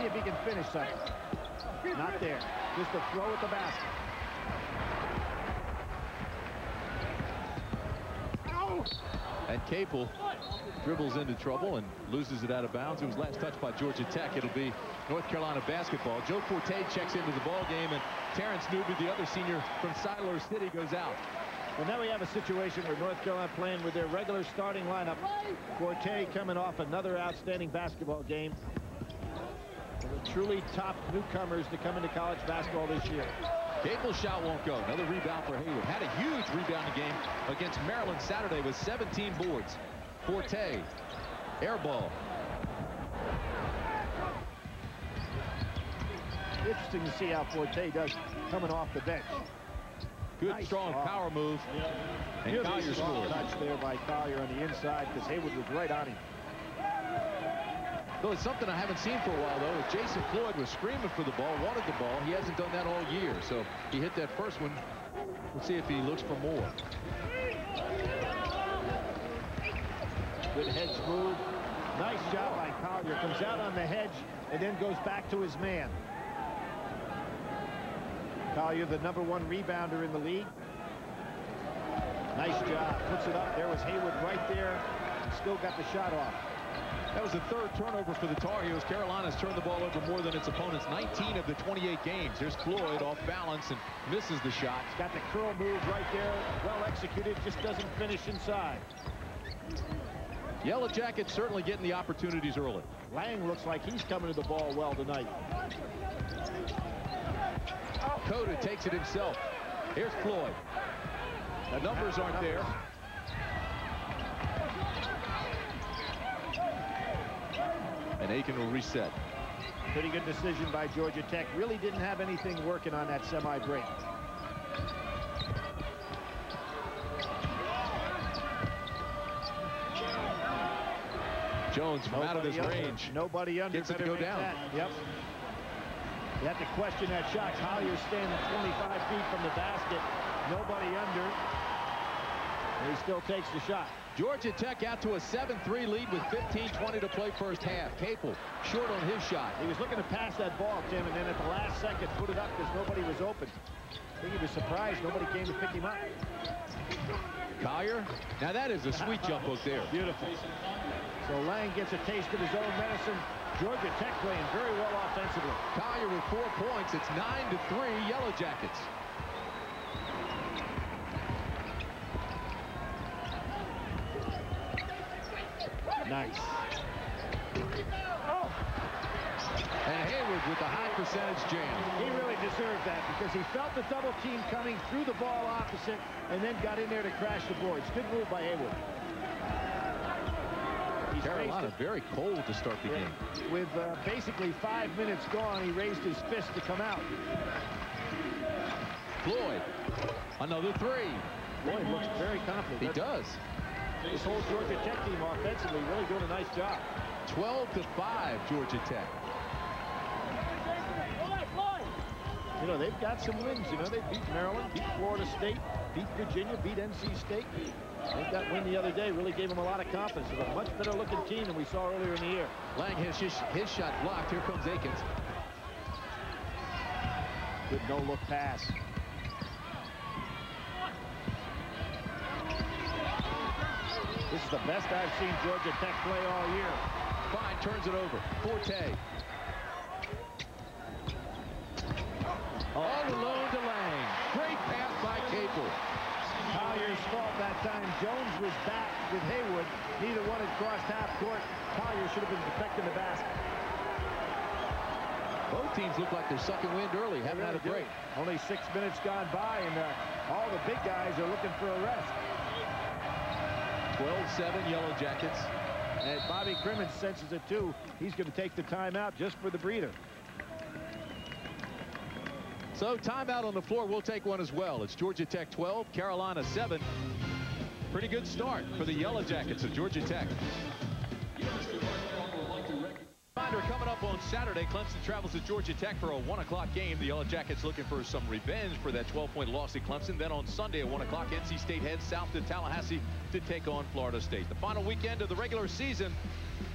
see if he can finish something. Not there. Just a throw at the basket. And Capel dribbles into trouble and loses it out of bounds. It was last touched by Georgia Tech. It'll be North Carolina basketball. Joe Forte checks into the ball game, and Terrence Newby, the other senior from Siler City, goes out. Well, now we have a situation where North Carolina playing with their regular starting lineup. Forte coming off another outstanding basketball game. The truly top newcomers to come into college basketball this year. Capel's shot won't go. Another rebound for Haywood. Had a huge rebounding game against Maryland Saturday with 17 boards. Forte, air ball. Interesting to see how Forte does coming off the bench. Good, nice strong ball. power move. Yeah. And Collier scores. touch there by Collier on the inside because Haywood was right on him. Though it's something I haven't seen for a while, though. Jason Floyd was screaming for the ball, wanted the ball. He hasn't done that all year. So he hit that first one. Let's see if he looks for more. Good hedge move. Nice job by Collier. Comes out on the hedge and then goes back to his man. Collier, the number one rebounder in the league. Nice job. Puts it up. There was Haywood right there. Still got the shot off. That was the third turnover for the Tar Heels. Carolina's turned the ball over more than its opponents. 19 of the 28 games. Here's Floyd off balance and misses the shot. He's got the curl move right there. Well executed. Just doesn't finish inside. Yellow Jackets certainly getting the opportunities early. Lang looks like he's coming to the ball well tonight. Cota takes it himself. Here's Floyd. The numbers aren't there. And Akins will reset. Pretty good decision by Georgia Tech. Really didn't have anything working on that semi-break. Jones from Nobody out of his under. range. Nobody under. Gets it to go down. That. Yep. You have to question that shot. Collier standing 25 feet from the basket. Nobody under. And he still takes the shot. Georgia Tech out to a 7-3 lead with 15-20 to play first half. Capel short on his shot. He was looking to pass that ball, Tim, and then at the last second put it up because nobody was open. I think he was surprised nobody came to pick him up. Collier. Now that is a sweet jump hook there. Beautiful. So Lang gets a taste of his own medicine. Georgia Tech playing very well offensively. Collier with four points. It's 9 to three Yellow Jackets. Nice. And Haywood with the high percentage jam. He really deserved that because he felt the double team coming through the ball opposite and then got in there to crash the boards. Good move by Haywood. He's Carolina very cold to start the game. With uh, basically five minutes gone, he raised his fist to come out. Floyd, another three. Floyd looks very confident. He does. This whole Georgia Tech team offensively really doing a nice job. 12 to 5, Georgia Tech. You know, they've got some wins. You know, they beat Maryland, beat Florida State, beat Virginia, beat NC State. They got win the other day really gave them a lot of confidence. They're a much better looking team than we saw earlier in the year. Lang has his, his shot blocked. Here comes Akins. Good no-look pass. The best I've seen Georgia Tech play all year. Fein turns it over. Forte. All alone to Lang. Great pass by Capel. Collier's fault that time. Jones was back with Haywood. Neither one had crossed half court. Collier should have been protecting the basket. Both teams look like they're sucking wind early. Haven't really had a break. Do. Only six minutes gone by, and uh, all the big guys are looking for a rest. 12-7 Yellow Jackets. And Bobby Cremins senses it too. He's going to take the timeout just for the breather. So timeout on the floor. We'll take one as well. It's Georgia Tech 12, Carolina 7. Pretty good start for the Yellow Jackets of Georgia Tech. Reminder, coming up on Saturday, Clemson travels to Georgia Tech for a 1 o'clock game. The Yellow Jackets looking for some revenge for that 12-point loss at Clemson. Then on Sunday at 1 o'clock, NC State heads south to Tallahassee to take on Florida State. The final weekend of the regular season.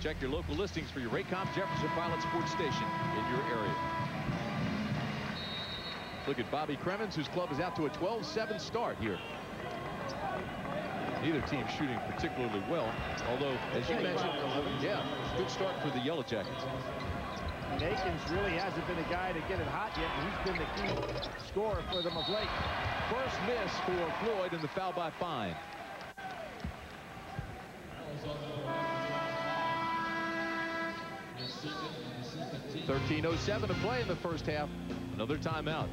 Check your local listings for your Raycom Jefferson Pilot Sports Station in your area. Look at Bobby Cremins, whose club is out to a 12-7 start here. Neither team shooting particularly well, although, as you mentioned, yeah, good start for the Yellow Jackets. And Akins really hasn't been a guy to get it hot yet, and he's been the key scorer for them of late. First miss for Floyd in the foul by Fein. Thirteen oh seven to play in the first half. Another timeout.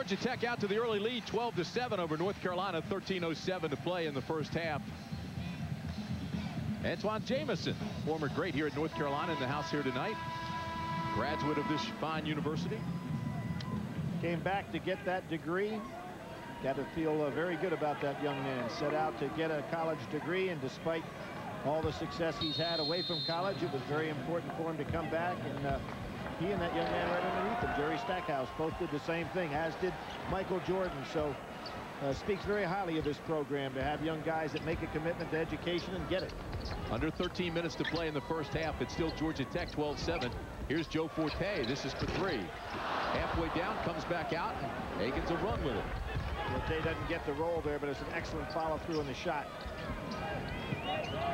Georgia Tech out to the early lead 12 to 7 over North Carolina 1307 to play in the first half. Antawn Jamison former great here at North Carolina in the house here tonight graduate of this fine university. Came back to get that degree. Got to feel uh, very good about that young man. Set out to get a college degree and despite all the success he's had away from college it was very important for him to come back and uh, he and that young man right underneath him, Jerry Stackhouse, both did the same thing, as did Michael Jordan. So uh, speaks very highly of this program to have young guys that make a commitment to education and get it. Under 13 minutes to play in the first half. It's still Georgia Tech 12-7. Here's Joe Forte. This is for three. Halfway down, comes back out, and Akins will run with it. Forte doesn't get the roll there, but it's an excellent follow-through on the shot.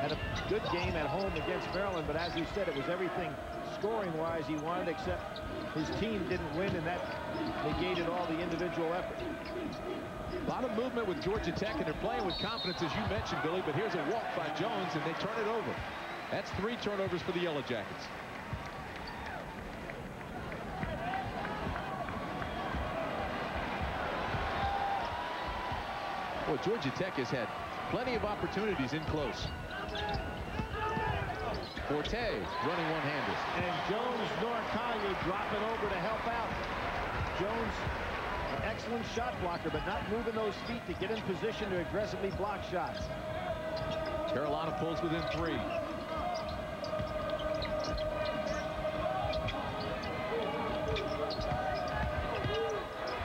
Had a good game at home against Maryland, but as you said, it was everything scoring-wise he wanted, except his team didn't win, and that negated all the individual effort. A lot of movement with Georgia Tech, and they're playing with confidence, as you mentioned, Billy, but here's a walk by Jones, and they turn it over. That's three turnovers for the Yellow Jackets. Well, Georgia Tech has had plenty of opportunities in close. Forte running one-handed. And Jones nor Collier dropping over to help out. Jones, an excellent shot blocker, but not moving those feet to get in position to aggressively block shots. Carolina pulls within three.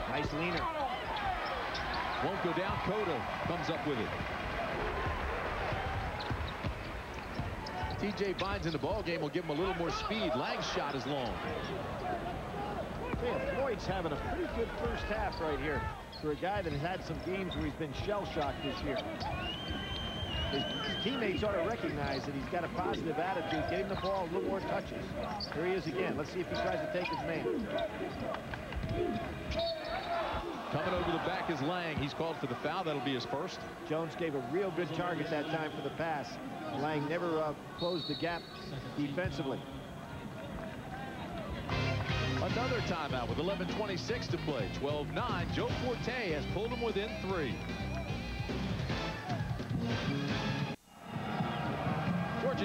Nice leaner. Won't go down. Cota comes up with it. TJ Vines in the ball game will give him a little more speed. Lang's shot is long. Yeah, Floyd's having a pretty good first half right here for a guy that has had some games where he's been shell-shocked this year. His, teammates ought to recognize that he's got a positive attitude. Get him the ball, a little more touches. Here he is again. Let's see if he tries to take his man. Coming over the back is Lang. He's called for the foul. That'll be his first. Jones gave a real good target that time for the pass. Lang never uh, closed the gap defensively. Another timeout with 11.26 to play. 12-9. Joe Forte has pulled him within three.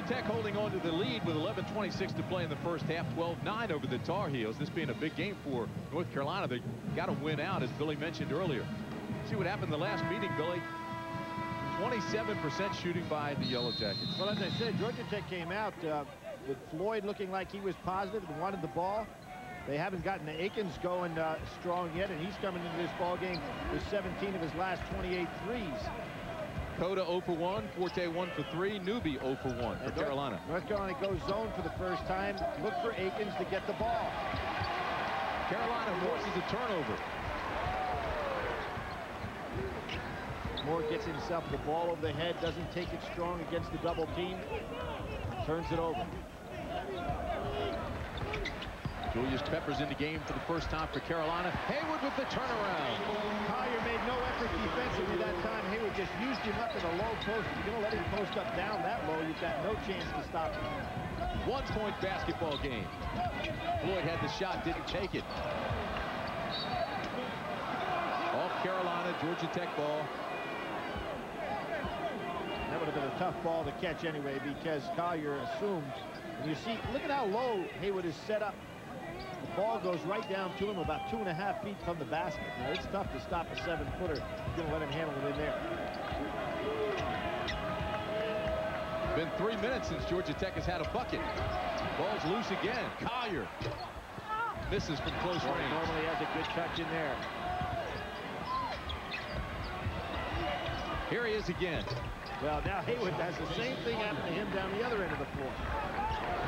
Tech holding on to the lead with 11.26 to play in the first half. 12-9 over the Tar Heels. This being a big game for North Carolina. They got to win out, as Billy mentioned earlier. See what happened in the last meeting, Billy. 27% shooting by the Yellow Jackets. Well, as I said, Georgia Tech came out uh, with Floyd looking like he was positive and wanted the ball. They haven't gotten the Akins going uh, strong yet, and he's coming into this ball game with 17 of his last 28 threes. Cota 0 for 1, Forte 1 for 3, Newby 0 for 1 for Carolina. North Carolina goes zone for the first time. Look for Akins to get the ball. Carolina forces a turnover. Moore gets himself the ball over the head, doesn't take it strong against the double team, turns it over. Julius Peppers in the game for the first time for Carolina. Haywood with the turnaround. Collier made no effort defensively that time. Just used him up in a low post. If You're going to let him post up down that low. You've got no chance to stop him. One-point basketball game. Floyd had the shot, didn't take it. Off Carolina, Georgia Tech ball. That would have been a tough ball to catch anyway because Collier assumed. And you see, look at how low Haywood is set up. The ball goes right down to him about two and a half feet from the basket. Now, it's tough to stop a seven-footer. You're going to let him handle it in there. been three minutes since Georgia Tech has had a bucket. Ball's loose again. Collier misses from close Well, range. normally has a good touch in there. Here he is again. Well, now Haywood has the same thing happen to him down the other end of the floor.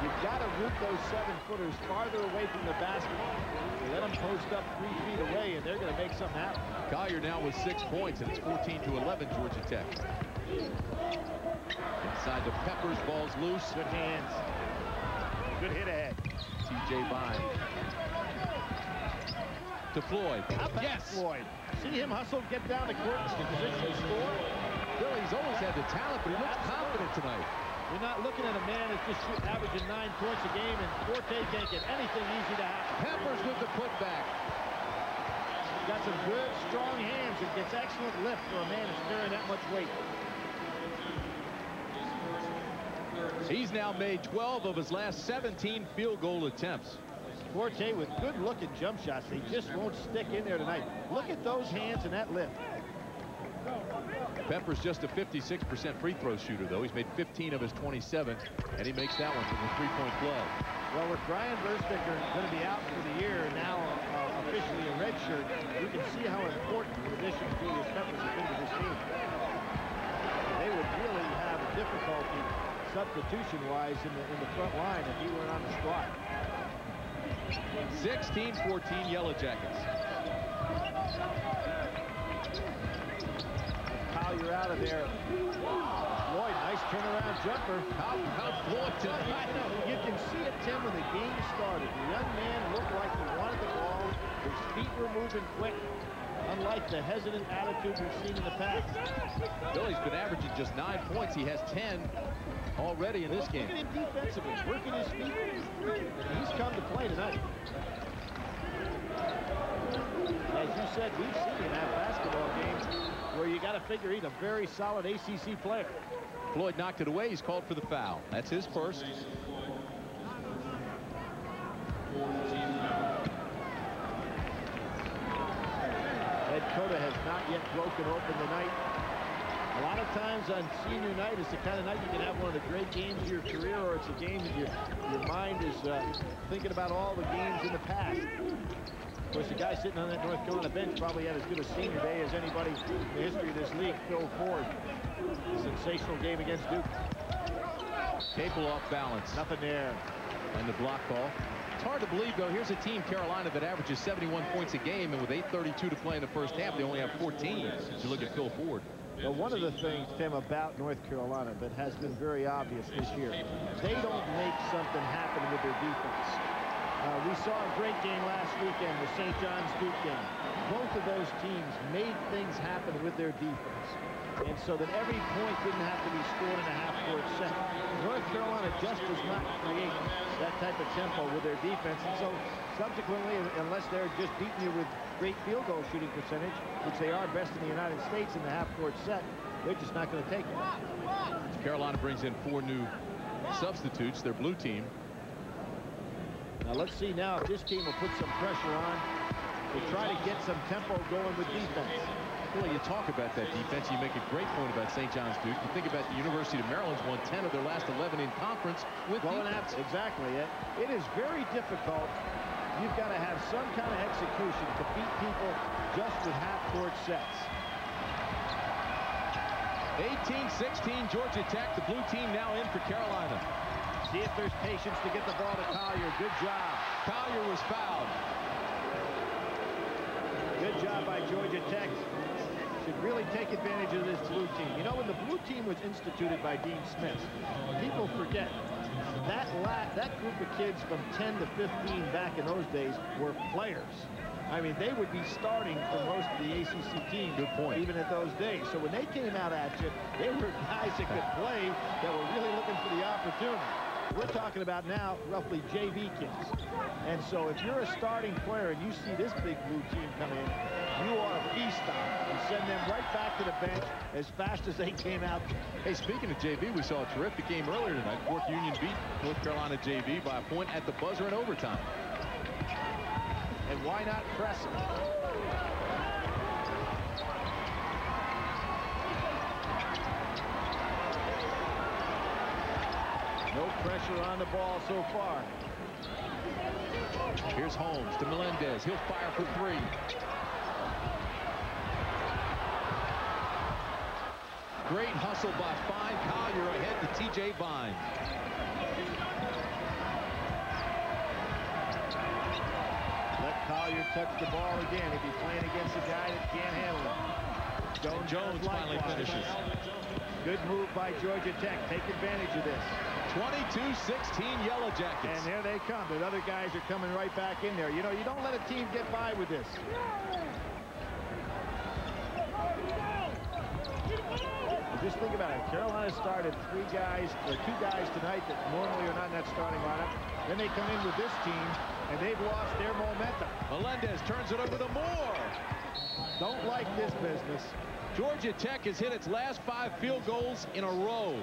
You've got to root those seven-footers farther away from the basket. You let them post up three feet away, and they're going to make something happen. Collier now with six points, and it's 14 to 11, Georgia Tech. Inside the Peppers, ball's loose. Good hands. Good hit ahead. T.J. Vine. To Floyd. Yes! Floyd? See him hustle, get down the court, position to score? Billy's always had the talent, but he looks confident tonight. You're not looking at a man that's just averaging nine points a game, and Forte can't get anything easy to happen. Peppers with the putback. Got some good, strong hands and gets excellent lift for a man that's carrying that much weight. He's now made 12 of his last 17 field goal attempts. Forte with good-looking jump shots. They just won't stick in there tonight. Look at those hands and that lift. Peppers just a 56% free throw shooter, though. He's made 15 of his 27, and he makes that one from the three-point play. Well, with Brian Bersticker going to be out for the year now uh, officially a redshirt, you can see how important the addition of Julius Peppers has been to this team. They would really have a difficulty substitution-wise in the, in the front line if he weren't on the squad. 16-14 Yellow Jackets. Collier out of there. Floyd, nice turnaround jumper. How, how Floyd I tonight. know. You can see it, Tim, when the game started. The young man looked like he wanted the ball. His feet were moving quick, unlike the hesitant attitude we've seen in the past. Billy's been averaging just nine points. He has 10 already in this Look game. at him defensively, working his feet. He's come to play tonight. As you said, we've seen in that basketball game where you got to figure he's a very solid ACC player. Floyd knocked it away. He's called for the foul. That's his first. Ed Cota has not yet broken open tonight. A lot of times on senior night, it's the kind of night you can have one of the great games of your career, or it's a game that your, your mind is uh, thinking about all the games in the past. Of course, the guy sitting on that North Carolina bench probably had as good a senior day as anybody in the history of this league, Phil Ford. A sensational game against Duke. Capel off balance. Nothing there. And the block call. It's hard to believe, though. Here's a team, Carolina, that averages 71 points a game, and with 8.32 to play in the first half, they only have 14. As you look at Phil Ford. Well, one of the things, Tim, about North Carolina that has been very obvious this year, they don't make something happen with their defense. Uh, we saw a great game last weekend, the St. John's Duke game. Both of those teams made things happen with their defense. And so that every point didn't have to be scored in a half-court set. North Carolina just does not create that type of tempo with their defense. And so subsequently, unless they're just beating you with great field goal shooting percentage, which they are best in the United States in the half-court set, they're just not going to take it. Carolina brings in four new substitutes, their blue team. Now let's see now if this team will put some pressure on to try to get some tempo going with defense. Well, you talk about that defense. You make a great point about St. John's Duke. You think about the University of Maryland's won 10 of their last 11 in conference with Well, defense. exactly it. It is very difficult. You've got to have some kind of execution to beat people just with half-court sets. 18-16 Georgia Tech. The blue team now in for Carolina. See if there's patience to get the ball to Collier. Good job. Collier was fouled. Good job by Georgia Tech. Should really take advantage of this blue team. You know, when the blue team was instituted by Dean Smith, people forget that that group of kids from 10 to 15 back in those days were players. I mean, they would be starting for most of the ACC team. Good point. Even at those days. So when they came out at you, they were guys that could play that were really looking for the opportunity. We're talking about now roughly JV kids. And so if you're a starting player and you see this big blue team come in, you ought to feast on and send them right back to the bench as fast as they came out. Hey, speaking of JV, we saw a terrific game earlier tonight. Fork Union beat North Carolina JV by a point at the buzzer in overtime. And why not press them? pressure on the ball so far. Here's Holmes to Melendez. He'll fire for three. Great hustle by Fein. Collier ahead to T.J. Vine. Let Collier touch the ball again if he's playing against a guy that can't handle it. Jones, Jones finally finishes. Good move by Georgia Tech. Take advantage of this. 22-16 Yellow Jackets. And here they come. The other guys are coming right back in there. You know, you don't let a team get by with this. Just think about it. Carolina started three guys, or two guys tonight that normally are not in that starting lineup. Then they come in with this team, and they've lost their momentum. Melendez turns it over to Moore. Don't like this business. Georgia Tech has hit its last five field goals in a row.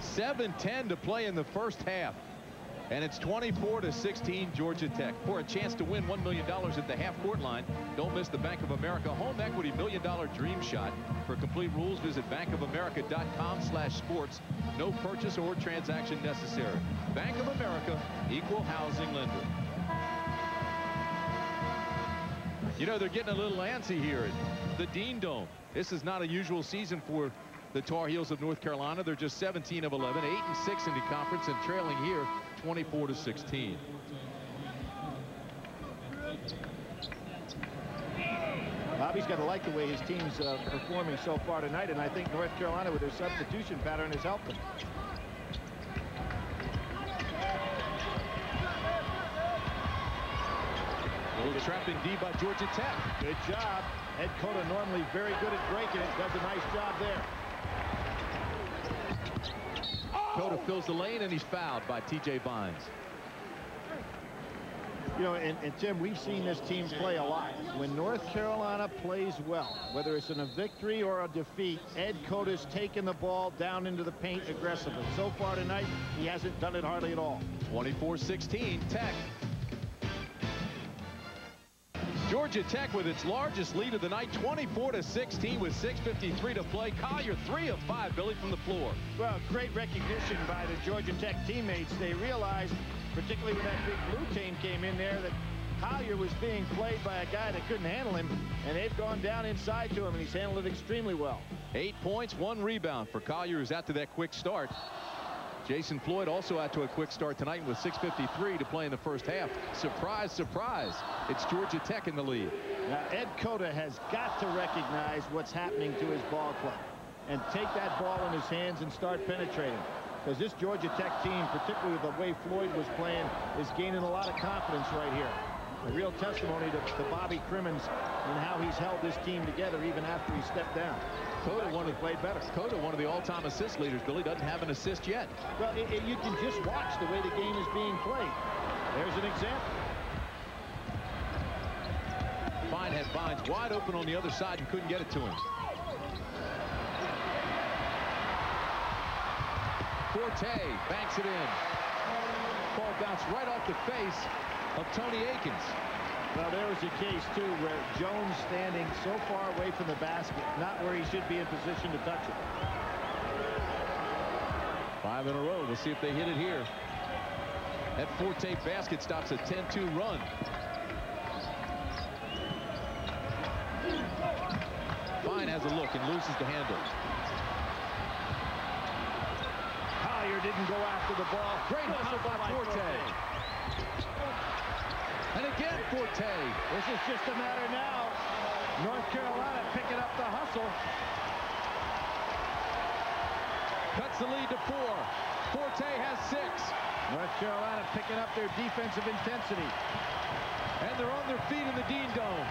7-10 to play in the first half. And it's 24 to 16 Georgia Tech. For a chance to win $1 million at the half-court line, don't miss the Bank of America Home Equity Million Dollar Dream Shot. For complete rules, visit bankofamerica.com slash sports. No purchase or transaction necessary. Bank of America, equal housing lender. You know, they're getting a little antsy here at the Dean Dome. This is not a usual season for the Tar Heels of North Carolina. They're just 17 of 11, 8 and 6 in the conference, and trailing here 24 to 16. Bobby's got to like the way his team's uh, performing so far tonight, and I think North Carolina with their substitution pattern has helped them. Little trapping D by Georgia Tech. Good job. Ed Cota normally very good at breaking it. Does a nice job there. Cota fills the lane and he's fouled by T.J. Vines. You know, and, and, Tim, we've seen this team play a lot. When North Carolina plays well, whether it's in a victory or a defeat, Ed Cota's taken the ball down into the paint aggressively. So far tonight, he hasn't done it hardly at all. 24-16, Tech. Georgia Tech with its largest lead of the night, 24 to 16 with 6.53 to play. Collier, three of five, Billy, from the floor. Well, great recognition by the Georgia Tech teammates. They realized, particularly when that big blue team came in there, that Collier was being played by a guy that couldn't handle him, and they've gone down inside to him, and he's handled it extremely well. Eight points, one rebound for Collier, who's after that quick start. Jason Floyd also out to a quick start tonight with 6.53 to play in the first half. Surprise, surprise. It's Georgia Tech in the lead. Now, Ed Cota has got to recognize what's happening to his ball club and take that ball in his hands and start penetrating. Because this Georgia Tech team, particularly the way Floyd was playing, is gaining a lot of confidence right here. A real testimony to, to Bobby Cremins and how he's held this team together even after he stepped down. Cota one of played better. Cota, one of the all-time assist leaders. Billy doesn't have an assist yet. Well, it, it, you can just watch the way the game is being played. There's an example. Fein had Vines wide open on the other side and couldn't get it to him. Forte banks it in. Ball bounced right off the face of Tony Akins. Well, there was a case, too, where Jones standing so far away from the basket, not where he should be in position to touch it. Five in a row. We'll see if they hit it here. That Forte basket stops a 10-2 run. Fein has a look and loses the handle. Collier didn't go after the ball. Great hustle by Forte. Again, Forte. This is just a matter now. North Carolina picking up the hustle. Cuts the lead to four. Forte has six. North Carolina picking up their defensive intensity. And they're on their feet in the Dean Dome.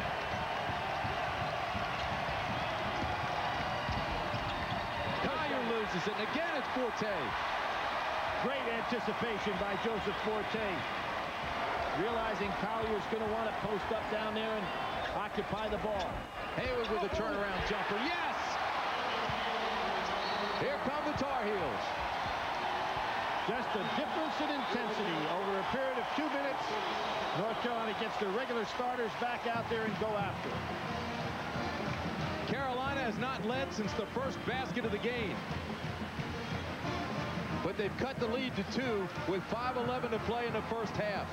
Collier loses it, and again it's Forte. Great anticipation by Joseph Forte realizing Collier's going to want to post up down there and occupy the ball. Haywood with a turnaround jumper. Yes! Here come the Tar Heels. Just a difference in intensity over a period of two minutes. North Carolina gets their regular starters back out there and go after it. Carolina has not led since the first basket of the game. But they've cut the lead to two with 5.11 to play in the first half.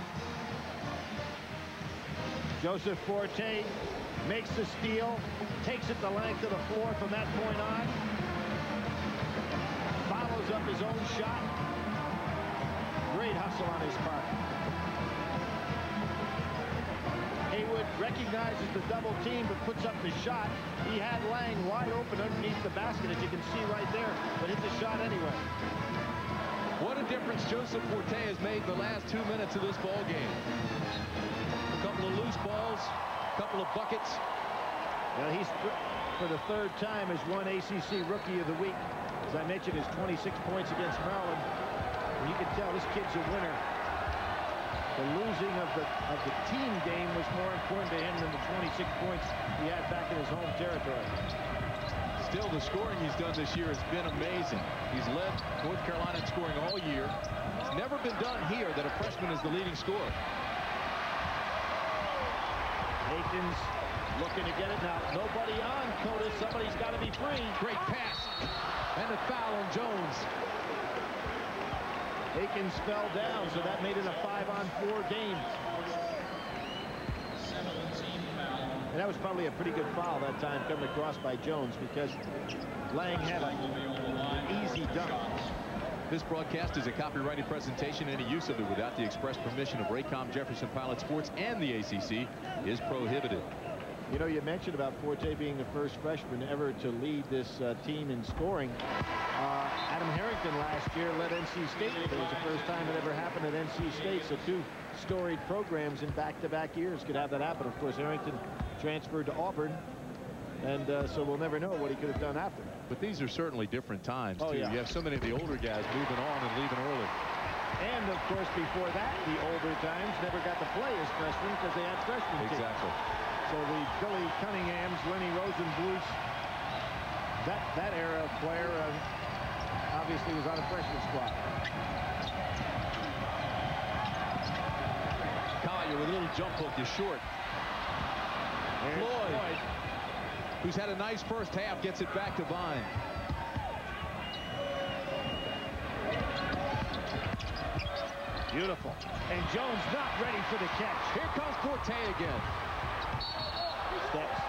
Joseph Forte makes the steal, takes it the length of the floor from that point on. Follows up his own shot. Great hustle on his part. Haywood recognizes the double team but puts up the shot. He had Lang wide open underneath the basket as you can see right there, but hit the shot anyway. What a difference Joseph Forte has made the last two minutes of this ball game. A couple of loose balls, a couple of buckets. Well, he's for the third time has won ACC Rookie of the Week. As I mentioned, his 26 points against Maryland. And you can tell this kid's a winner. The losing of the of the team game was more important to him than the 26 points he had back in his home territory. Still, the scoring he's done this year has been amazing. He's led North Carolina in scoring all year. It's never been done here that a freshman is the leading scorer. Akins looking to get it now. Nobody on Cota. Somebody's got to be free. Great pass. And the foul on Jones. Akins fell down, so that made it a five-on-four game. And that was probably a pretty good foul that time coming across by Jones because Lang had an easy dunk. This broadcast is a copyrighted presentation. Any use of it without the express permission of Raycom Jefferson Pilot Sports and the ACC is prohibited. You know, you mentioned about Forte being the first freshman ever to lead this uh, team in scoring. Uh, Adam Harrington last year led NC State. It was the first time it ever happened at NC State. So two storied programs in back-to-back -back years could have that happen. Of course, Harrington transferred to Auburn. And uh, so we'll never know what he could have done after. But these are certainly different times, oh, too. Yeah. You have so many of the older guys moving on and leaving early. And, of course, before that, the older times never got to play as freshmen because they had freshmen Exactly. Teams. So the Billy Cunninghams, Lennie Rosenbluth, that, that era of player uh, obviously was on a freshman squad. Collier with a little jump hook is short. Who's had a nice first half, gets it back to Vine. Beautiful. And Jones not ready for the catch. Here comes Forte again. Steps.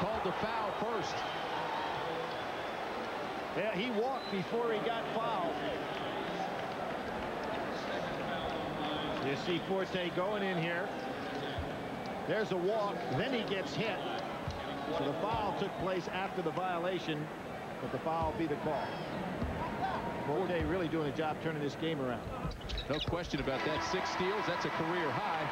Called the foul first. Yeah, he walked before he got fouled. You see Forte going in here. There's a walk, then he gets hit. So the foul took place after the violation, but the foul will be the call. Forte really doing a job turning this game around. No question about that. Six steals, that's a career high.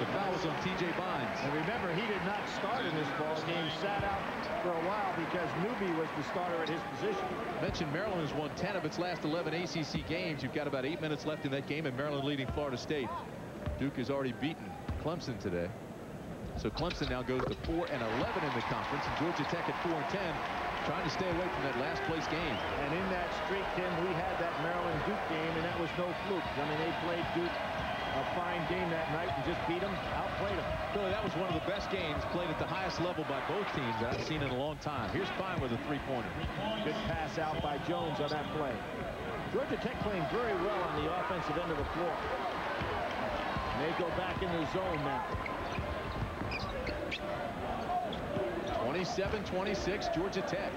The foul was on T.J. Vines. And remember, he did not start in this ball game. Sat out for a while because Newby was the starter at his position. I mentioned Maryland has won 10 of its last 11 ACC games. You've got about eight minutes left in that game, and Maryland leading Florida State. Duke has already beaten Clemson today. So Clemson now goes to 4 and 11 in the conference, and Georgia Tech at 4 and 10, trying to stay away from that last place game. And in that streak, Tim, we had that Maryland Duke game, and that was no fluke. I mean, they played Duke a fine game that night and just beat them, outplayed them. Billy, that was one of the best games played at the highest level by both teams that I've seen in a long time. Here's Fein with a three-pointer. Good pass out by Jones on that play. Georgia Tech playing very well on the offensive end of the floor. They go back in the zone now. 27-26, Georgia Tech.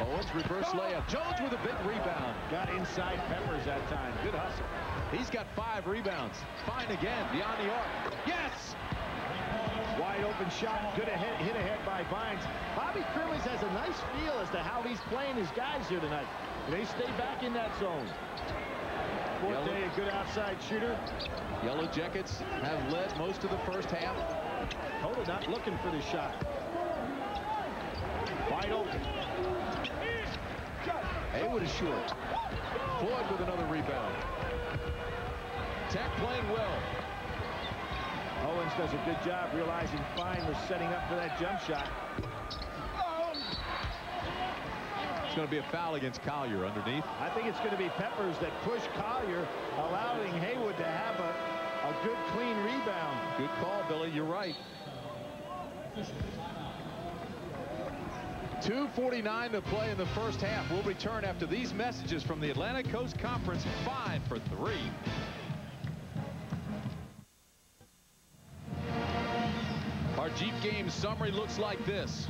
Owens reverse layup. Jones with a big rebound. Got inside Peppers that time. Good hustle. He's got five rebounds. Fein again. Beyond the arc. Yes! Wide open shot. Good ahead, hit ahead by Vines. Bobby Cremins has a nice feel as to how he's playing his guys here tonight. They stay back in that zone. Forte, a good outside shooter. Yellow Jackets have led most of the first half. Cota not looking for the shot. Wide open. Haywood is short. Floyd with another rebound. Tech playing well. Owens does a good job realizing Fein was setting up for that jump shot. Going to be a foul against Collier underneath. I think it's going to be Peppers that push Collier, allowing Haywood to have a, a good, clean rebound. Good call, Billy. You're right. 2.49 to play in the first half. We'll return after these messages from the Atlantic Coast Conference. Five for three. Our Jeep game summary looks like this.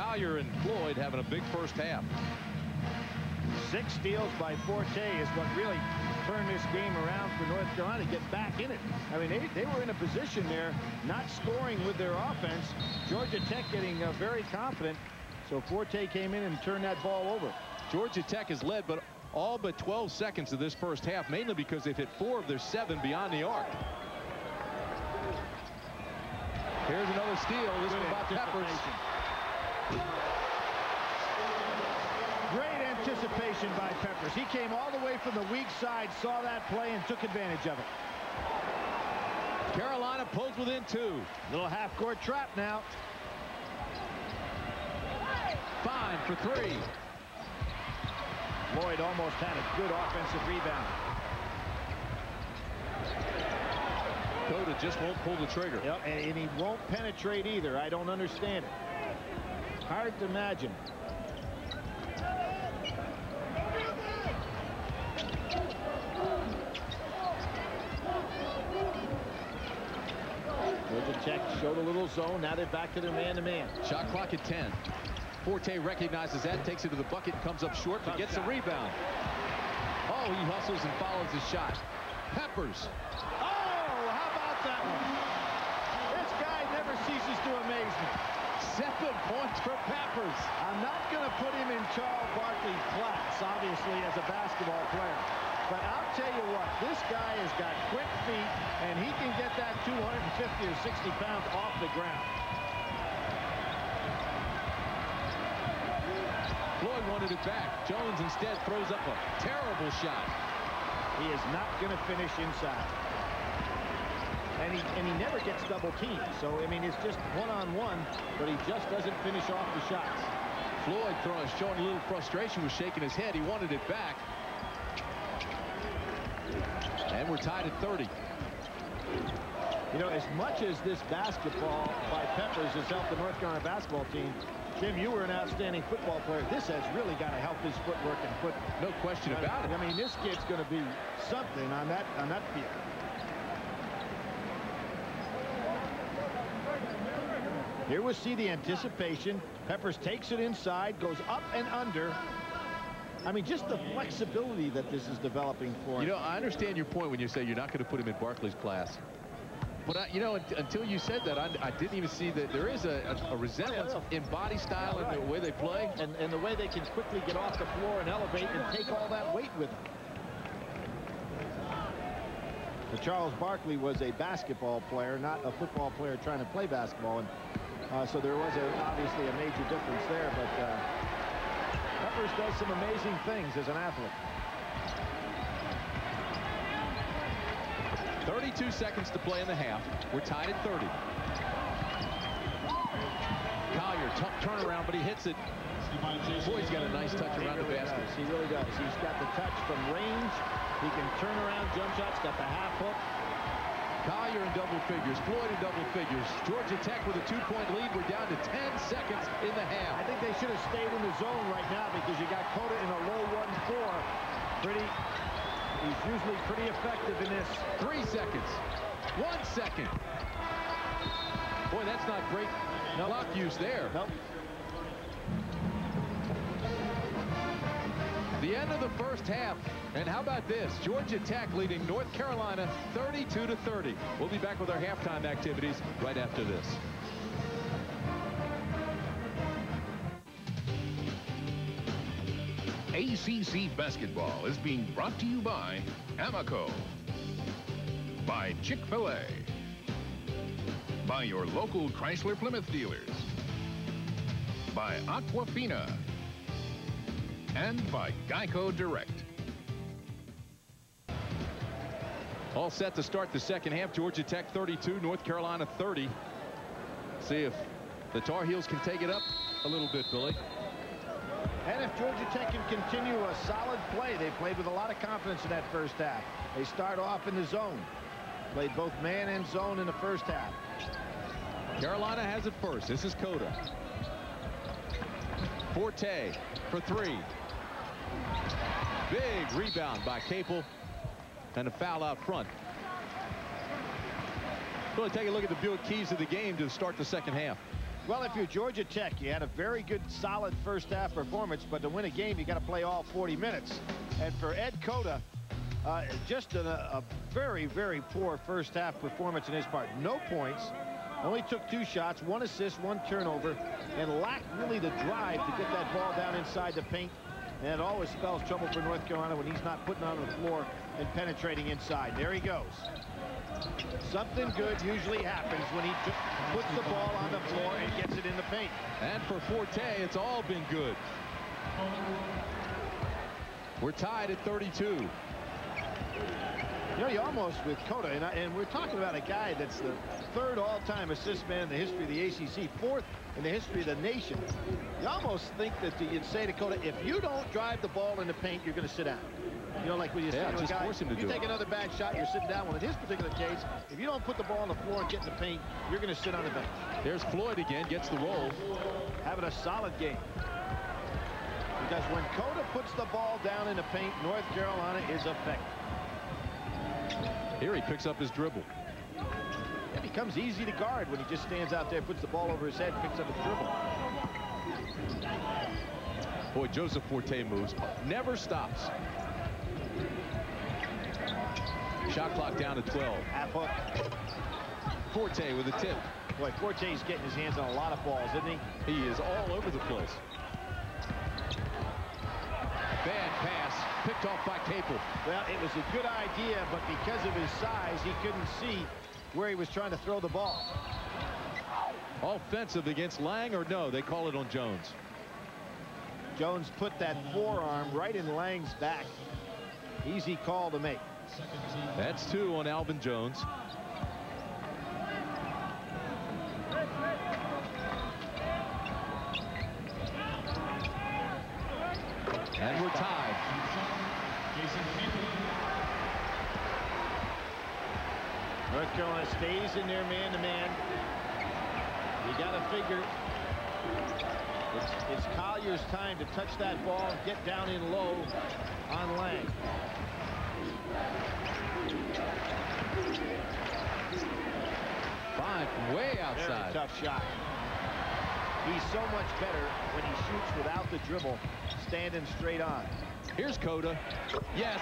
Collier and Floyd having a big first half. Six steals by Forte is what really turned this game around for North Carolina to get back in it. I mean, they, they were in a position there not scoring with their offense. Georgia Tech getting uh, very confident. So Forte came in and turned that ball over. Georgia Tech has led, but all but 12 seconds of this first half, mainly because they've hit four of their seven beyond the arc. Here's another steal. This one by Peppers. Great anticipation by Peppers. He came all the way from the weak side, saw that play, and took advantage of it. Carolina pulls within two. Little half-court trap now. Fein for three. Lloyd almost had a good offensive rebound. Cota just won't pull the trigger. Yep, and, and he won't penetrate either. I don't understand it. Hard to imagine. Georgia Tech showed a little zone. Now they're back to their man-to-man. -man. Shot clock at 10. Forte recognizes that, takes it to the bucket, comes up short, but gets a rebound. Oh, he hustles and follows his shot. Peppers. Oh, how about that one? This guy never ceases to amaze me. Seven points for Peppers. I'm not going to put him in Charles Barkley's class, obviously, as a basketball player. But I'll tell you what, this guy has got quick feet, and he can get that 250 or 60 pounds off the ground. Floyd wanted it back. Jones instead throws up a terrible shot. He is not going to finish inside. And he, and he never gets double teamed. So, I mean, it's just one-on-one, -on -one, but he just doesn't finish off the shots. Floyd throwing, showing a little frustration, was shaking his head. He wanted it back. And we're tied at 30. You know, as much as this basketball by Peppers has helped the North Carolina basketball team, Jim, you were an outstanding football player. This has really got to help his footwork and foot. No question about it. I mean, this kid's going to be something on that on that field. Here we see the anticipation. Peppers takes it inside, goes up and under. I mean, just the flexibility that this is developing for him. You know, I understand your point when you say you're not going to put him in Barkley's class. But, I, you know, until you said that, I, I, didn't even see that there is a, a, a resemblance in body style yeah, right. and the way they play. And, and the way they can quickly get off the floor and elevate and take all that weight with them. But Charles Barkley was a basketball player, not a football player trying to play basketball. And uh, so there was a, obviously a major difference there. But uh, Peppers does some amazing things as an athlete. 32 seconds to play in the half. We're tied at 30. Collier, tough turnaround, but he hits it. Boy, he's got a nice touch around really the basket. Does. He really does. He's got the touch from range. He can turn around jump shots, got the half hook. Collier in double figures, Floyd in double figures. Georgia Tech with a two-point lead. We're down to 10 seconds in the half. I think they should have stayed in the zone right now because you got Cota in a low 1-4. Pretty, he's usually pretty effective in this. Three seconds. One second. Boy, that's not great nope. clock use there. Nope. The end of the first half. And how about this? Georgia Tech leading North Carolina 32 to 30. We'll be back with our halftime activities right after this. ACC basketball is being brought to you by Amoco, by Chick-fil-A, by your local Chrysler Plymouth dealers, by Aquafina, and by Geico Direct. All set to start the second half. Georgia Tech 32, North Carolina 30. See if the Tar Heels can take it up a little bit, Billy. And if Georgia Tech can continue a solid play, they played with a lot of confidence in that first half. They start off in the zone. Played both man and zone in the first half. Carolina has it first. This is Cota. Forte for three. Big rebound by Capel. And a foul out front. To take a look at the Buick keys of the game to start the second half. Well, if you're Georgia Tech, you had a very good, solid first half performance, but to win a game, you got to play all 40 minutes. And for Ed Cota, uh, just a, a very, very poor first half performance in his part. No points, only took two shots, one assist, one turnover, and lacked really the drive to get that ball down inside the paint. And it always spells trouble for North Carolina when he's not putting on the floor and penetrating inside. There he goes. Something good usually happens when he puts the ball on the floor and gets it in the paint. And for Forte, it's all been good. We're tied at 32. You know, you almost with Cota, and, I, and we're talking about a guy that's the third all-time assist man in the history of the ACC, fourth in the history of the nation. You almost think that you'd say to Cota, if you don't drive the ball in the paint, you're going to sit down. You know, like when you yeah, say to a guy, force him to you take it. another bad shot, you're sitting down. Well, in his particular case, if you don't put the ball on the floor and get in the paint, you're going to sit on the bench. There's Floyd again, gets the roll. Having a solid game. Because when Cota puts the ball down in the paint, North Carolina is effective. Here he picks up his dribble. It becomes easy to guard when he just stands out there, puts the ball over his head, picks up his dribble. Boy, Joseph Forte moves. Never stops. Shot clock down to 12. Half hook. Forte with a tip. Boy, Forte's getting his hands on a lot of balls, isn't he? He is all over the place. Bad pass. Picked off by Capel. Well, it was a good idea, but because of his size, he couldn't see where he was trying to throw the ball. Offensive against Lang or no? They call it on Jones. Jones put that forearm right in Lang's back. Easy call to make. That's two on Alvin Jones. And we're tied. North Carolina stays in their man-to-man. You got to figure it's, it's Collier's time to touch that ball and get down in low on Lang. Fein from way Very outside. tough shot. He's so much better when he shoots without the dribble, standing straight on. Here's Cota. Yes.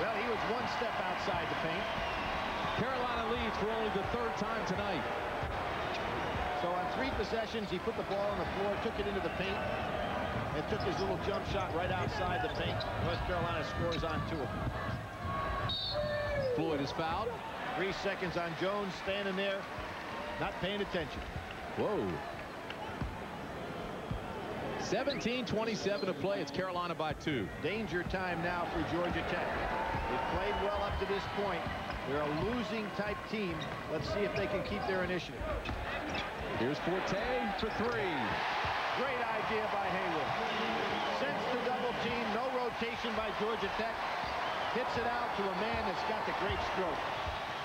Well, he was one step outside the paint. Carolina leads for only the third time tonight. So on three possessions, he put the ball on the floor, took it into the paint, and took his little jump shot right outside the paint. North Carolina scores on two of them. Floyd is fouled. Three seconds on Jones standing there, not paying attention. Whoa. 17-27 to play. It's Carolina by two. Danger time now for Georgia Tech. They've played well up to this point. They're a losing type team. Let's see if they can keep their initiative. Here's Forte for three. Great idea by Haywood. Sends the double team. No rotation by Georgia Tech. Hits it out to a man that's got the great stroke.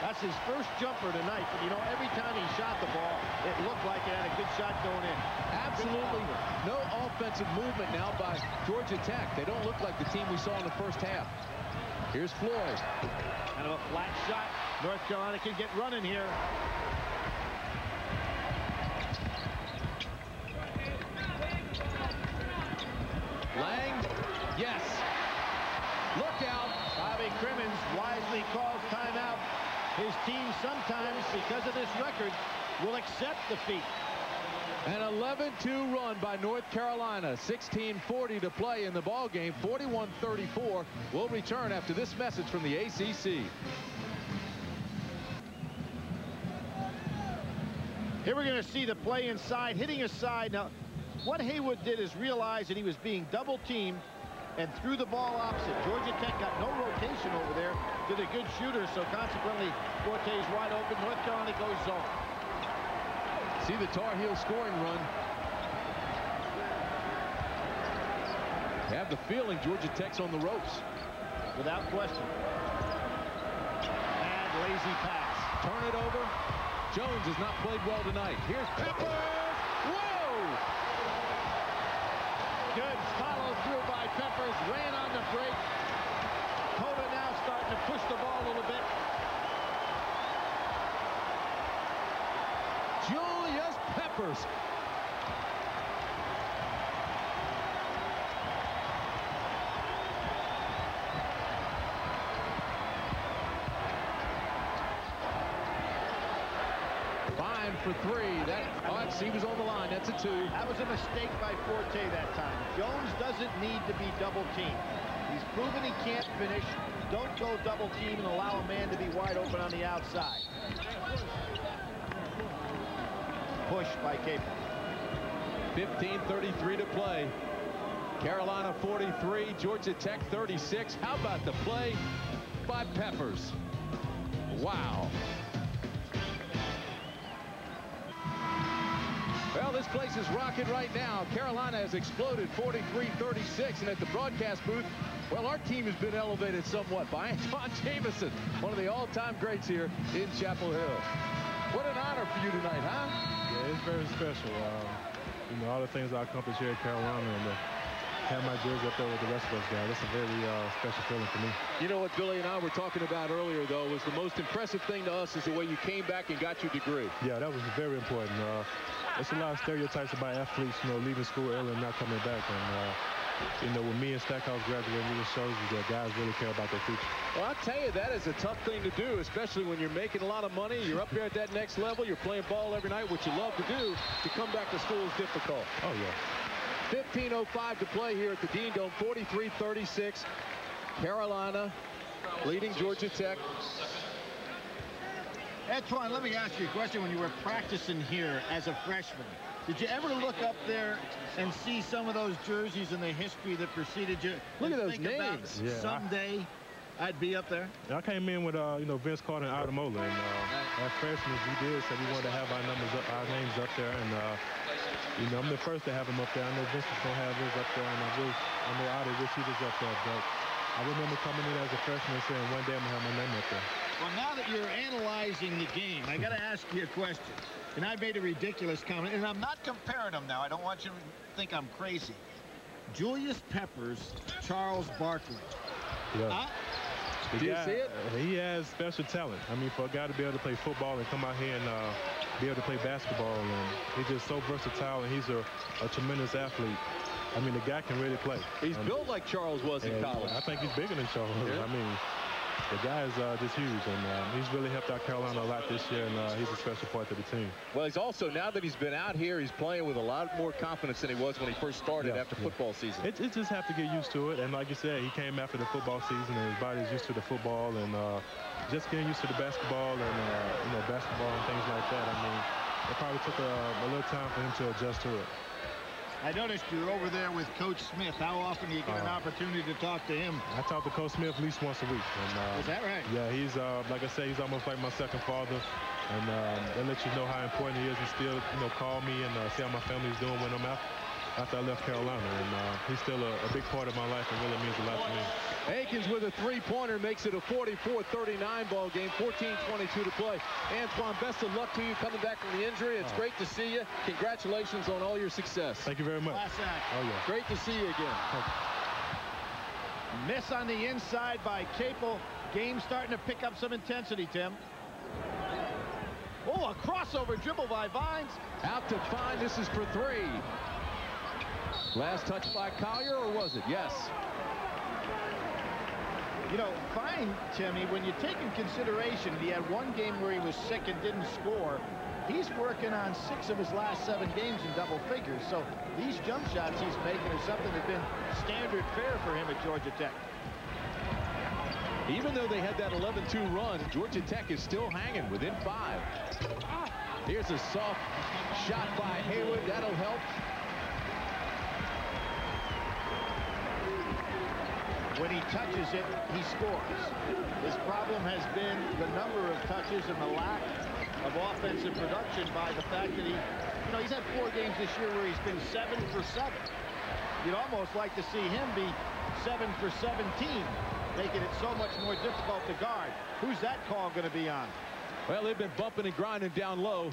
That's his first jumper tonight. But, you know, every time he shot the ball, it looked like it had a good shot going in. Absolutely no offensive movement now by Georgia Tech. They don't look like the team we saw in the first half. Here's Floyd. Kind of a flat shot. North Carolina can get running here. Wisely calls timeout. His team sometimes, because of this record, will accept defeat. An 11-2 run by North Carolina. 16-40 to play in the ball game. 41-34. We'll return after this message from the ACC. Here we're going to see the play inside, hitting aside. Now, what Haywood did is realize that he was being double teamed and threw the ball opposite. Georgia Tech got no rotation over there. Did a good shooter, so consequently, Forte's wide open. North Carolina goes zone. See the Tar Heel scoring run. Have the feeling Georgia Tech's on the ropes. Without question. And lazy pass. Turn it over. Jones has not played well tonight. Here's Peppers. Whoa! through by Peppers. Ran on the break. Cota now starting to push the ball a little bit. Julius Peppers for three. That oh, he was on the line. That's a two. That was a mistake by Forte that time. Jones doesn't need to be double teamed. He's proven he can't finish. Don't go double team and allow a man to be wide open on the outside. Push by Capel. 15:33 to play. Carolina 43, Georgia Tech 36. How about the play by Peppers? Wow. This place is rocking right now. Carolina has exploded 43-36, and at the broadcast booth, well, our team has been elevated somewhat by Antawn Jamison, one of the all-time greats here in Chapel Hill. What an honor for you tonight, huh? Yeah, it's very special. Uh, you know, all the things I accomplished here at Carolina and uh, have my jersey up there with the rest of us guys. That's a very uh, special feeling for me. You know what Billy and I were talking about earlier, though, was the most impressive thing to us is the way you came back and got your degree. Yeah, that was very important. Uh, there's a lot of stereotypes about athletes, you know, leaving school early and not coming back. And, uh, you know, with me and Stackhouse graduating, it just shows you that guys really care about their future. Well, I'll tell you, that is a tough thing to do, especially when you're making a lot of money. You're up there at that next level. You're playing ball every night, which you love to do. To come back to school is difficult. Oh, yeah. 15.05 to play here at the Dean Dome, 43-36. Carolina leading Georgia Tech. Antawn, let me ask you a question. When you were practicing here as a freshman, did you ever look up there and see some of those jerseys and the history that preceded you? Look at those names. Yeah, someday I, would be up there. I came in with uh, you know Vince Carter and Ademola, and uh, as freshmen we did say we wanted to have our numbers up, our names up there, and uh, you know I'm the first to have them up there. I know Vince is gonna have his up there, and I wish I know Ada wish he was up there, but I remember coming in as a freshman and saying one day I'm gonna have my name up there. Well, now that you're analyzing the game, I got to ask you a question. And I made a ridiculous comment, and I'm not comparing them now. I don't want you to think I'm crazy. Julius Peppers, Charles Barkley. Yeah. Uh, Do you see it? He has special talent. I mean, for a guy to be able to play football and come out here and uh, be able to play basketball, and he's just so versatile, and he's a, a tremendous athlete. I mean, the guy can really play. He's um, built like Charles was in college. I think he's bigger than Charles. Yeah. I mean, the guy is uh, just huge, and uh, he's really helped out Carolina a lot this year, and uh, he's a special part of the team. Well, he's also, now that he's been out here, he's playing with a lot more confidence than he was when he first started yeah, after yeah. football season. It, it, just have to get used to it, and like you said, he came after the football season, and his body's used to the football, and uh, just getting used to the basketball and, uh, you know, basketball and things like that. I mean, it probably took a, a little time for him to adjust to it. I noticed you're over there with Coach Smith. How often do you get uh, an opportunity to talk to him? I talk to Coach Smith at least once a week. And, uh, Is that right? Yeah, he's, uh, like I say, he's almost like my second father. And um, they let you know how important he is. He still, you know, call me and uh, see how my family's doing when I'm out after I left Carolina. And uh, he's still a, a, big part of my life and really means a lot to me. Akins with a three-pointer makes it a 44-39 ball game, 14-22 to play. Antawn, best of luck to you coming back from the injury. It's oh. great to see you. Congratulations on all your success. Thank you very much. Oh, yeah. Great to see you again. Miss on the inside by Capel. Game starting to pick up some intensity, Tim. Oh, a crossover dribble by Vines. Out to Fein. This is for three. Last touch by Collier, or was it? Yes. You know, Fein, Timmy, when you take in consideration he had one game where he was sick and didn't score, he's working on six of his last seven games in double figures. So these jump shots he's making are something that's been standard fare for him at Georgia Tech. Even though they had that 11-2 run, Georgia Tech is still hanging within five. Ah. Here's a soft shot by Haywood. That'll help. When he touches it, he scores. His problem has been the number of touches and the lack of offensive production by the fact that he, you know, he's had four games this year where he's been seven for seven. You'd almost like to see him be seven for 17, making it so much more difficult to guard. Who's that call going to be on? Well, they've been bumping and grinding down low.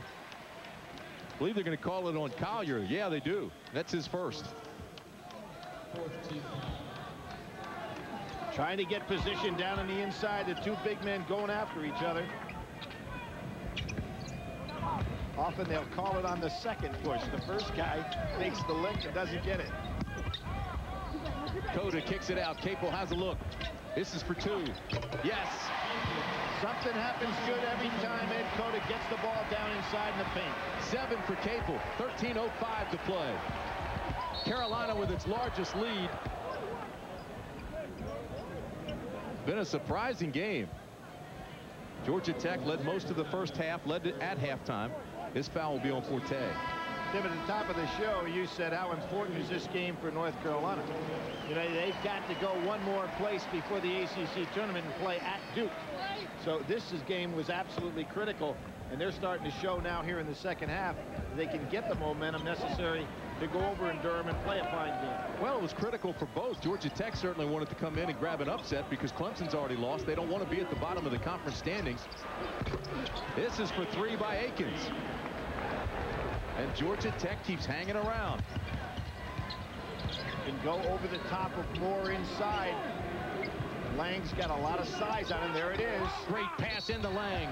I believe they're going to call it on Collier. Yeah, they do. That's his first. Trying to get position down on the inside. The two big men going after each other. Often they'll call it on the second push. The first guy makes the lick and doesn't get it. Cota kicks it out. Capel has a look. This is for two. Yes. Something happens good every time Ed Cota gets the ball down inside in the paint. Seven for Capel. 13.05 to play. Carolina with its largest lead. Been a surprising game. Georgia Tech led most of the first half, led at halftime. This foul will be on Forte. Tim, at the top of the show, you said how important is this game for North Carolina? You know, they've got to go one more place before the ACC tournament and play at Duke. So this is game was absolutely critical, and they're starting to show now here in the second half they can get the momentum necessary to go over in Durham and play a fine game. Well, it was critical for both. Georgia Tech certainly wanted to come in and grab an upset because Clemson's already lost. They don't want to be at the bottom of the conference standings. This is for three by Akins. And Georgia Tech keeps hanging around. Can go over the top of Moore inside. Lang's got a lot of size on him. There it is. Great pass into Lang.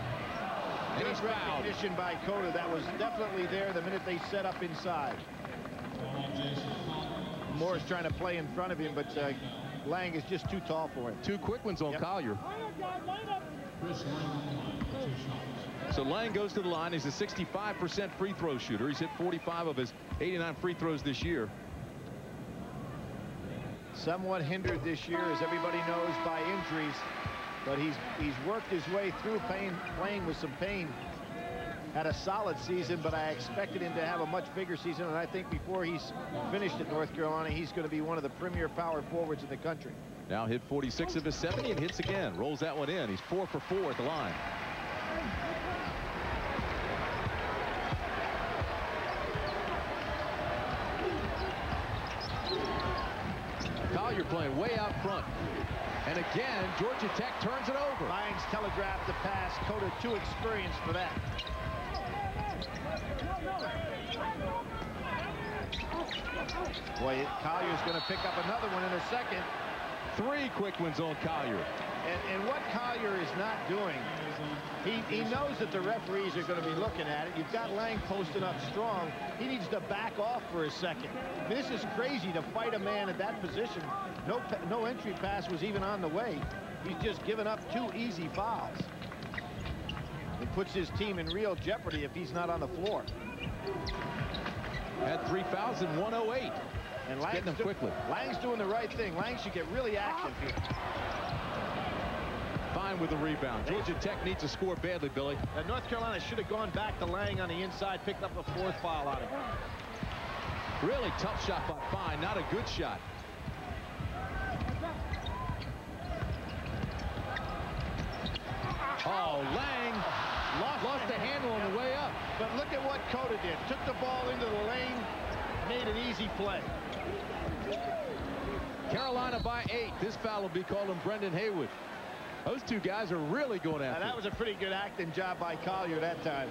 And he's recognition by Cota. That was definitely there the minute they set up inside. Moore's trying to play in front of him, but uh, Lang is just too tall for him. Two quick ones on yep. Collier. So Lang goes to the line. He's a 65% free throw shooter. He's hit 45 of his 89 free throws this year. Somewhat hindered this year, as everybody knows, by injuries. But he's he's worked his way through pain, playing with some pain. Had a solid season, but I expected him to have a much bigger season. And I think before he's finished at North Carolina, he's going to be one of the premier power forwards in the country. Now hit 46 of his 70 and hits again. Rolls that one in. He's four for four at the line. Collier playing way out front. And again, Georgia Tech turns it over. Lyons telegraphed the pass. Cota too experienced for that. Boy, Collier's going to pick up another one in a second. Three quick ones on Collier. And, and what Collier is not doing, he, he knows that the referees are going to be looking at it. You've got Lang posted up strong. He needs to back off for a second. I mean, this is crazy to fight a man at that position. No, no entry pass was even on the way. He's just given up two easy fouls. It puts his team in real jeopardy if he's not on the floor. Had three fouls in 108. And Lang's getting them quickly. Lang's doing the right thing. Lang should get really active ah. here. Fein with the rebound. Georgia Tech needs to score badly, Billy. And North Carolina should have gone back to Lang on the inside, picked up a fourth foul on him. Really tough shot by Fein. Not a good shot. Ah. Oh, Lang lost, lost the handle on the way up. But look at what Cota did. Took the ball into the lane, made an easy play. Carolina by eight. This foul will be called on Brendan Haywood. Those two guys are really going after now, That was a pretty good acting job by Collier that time.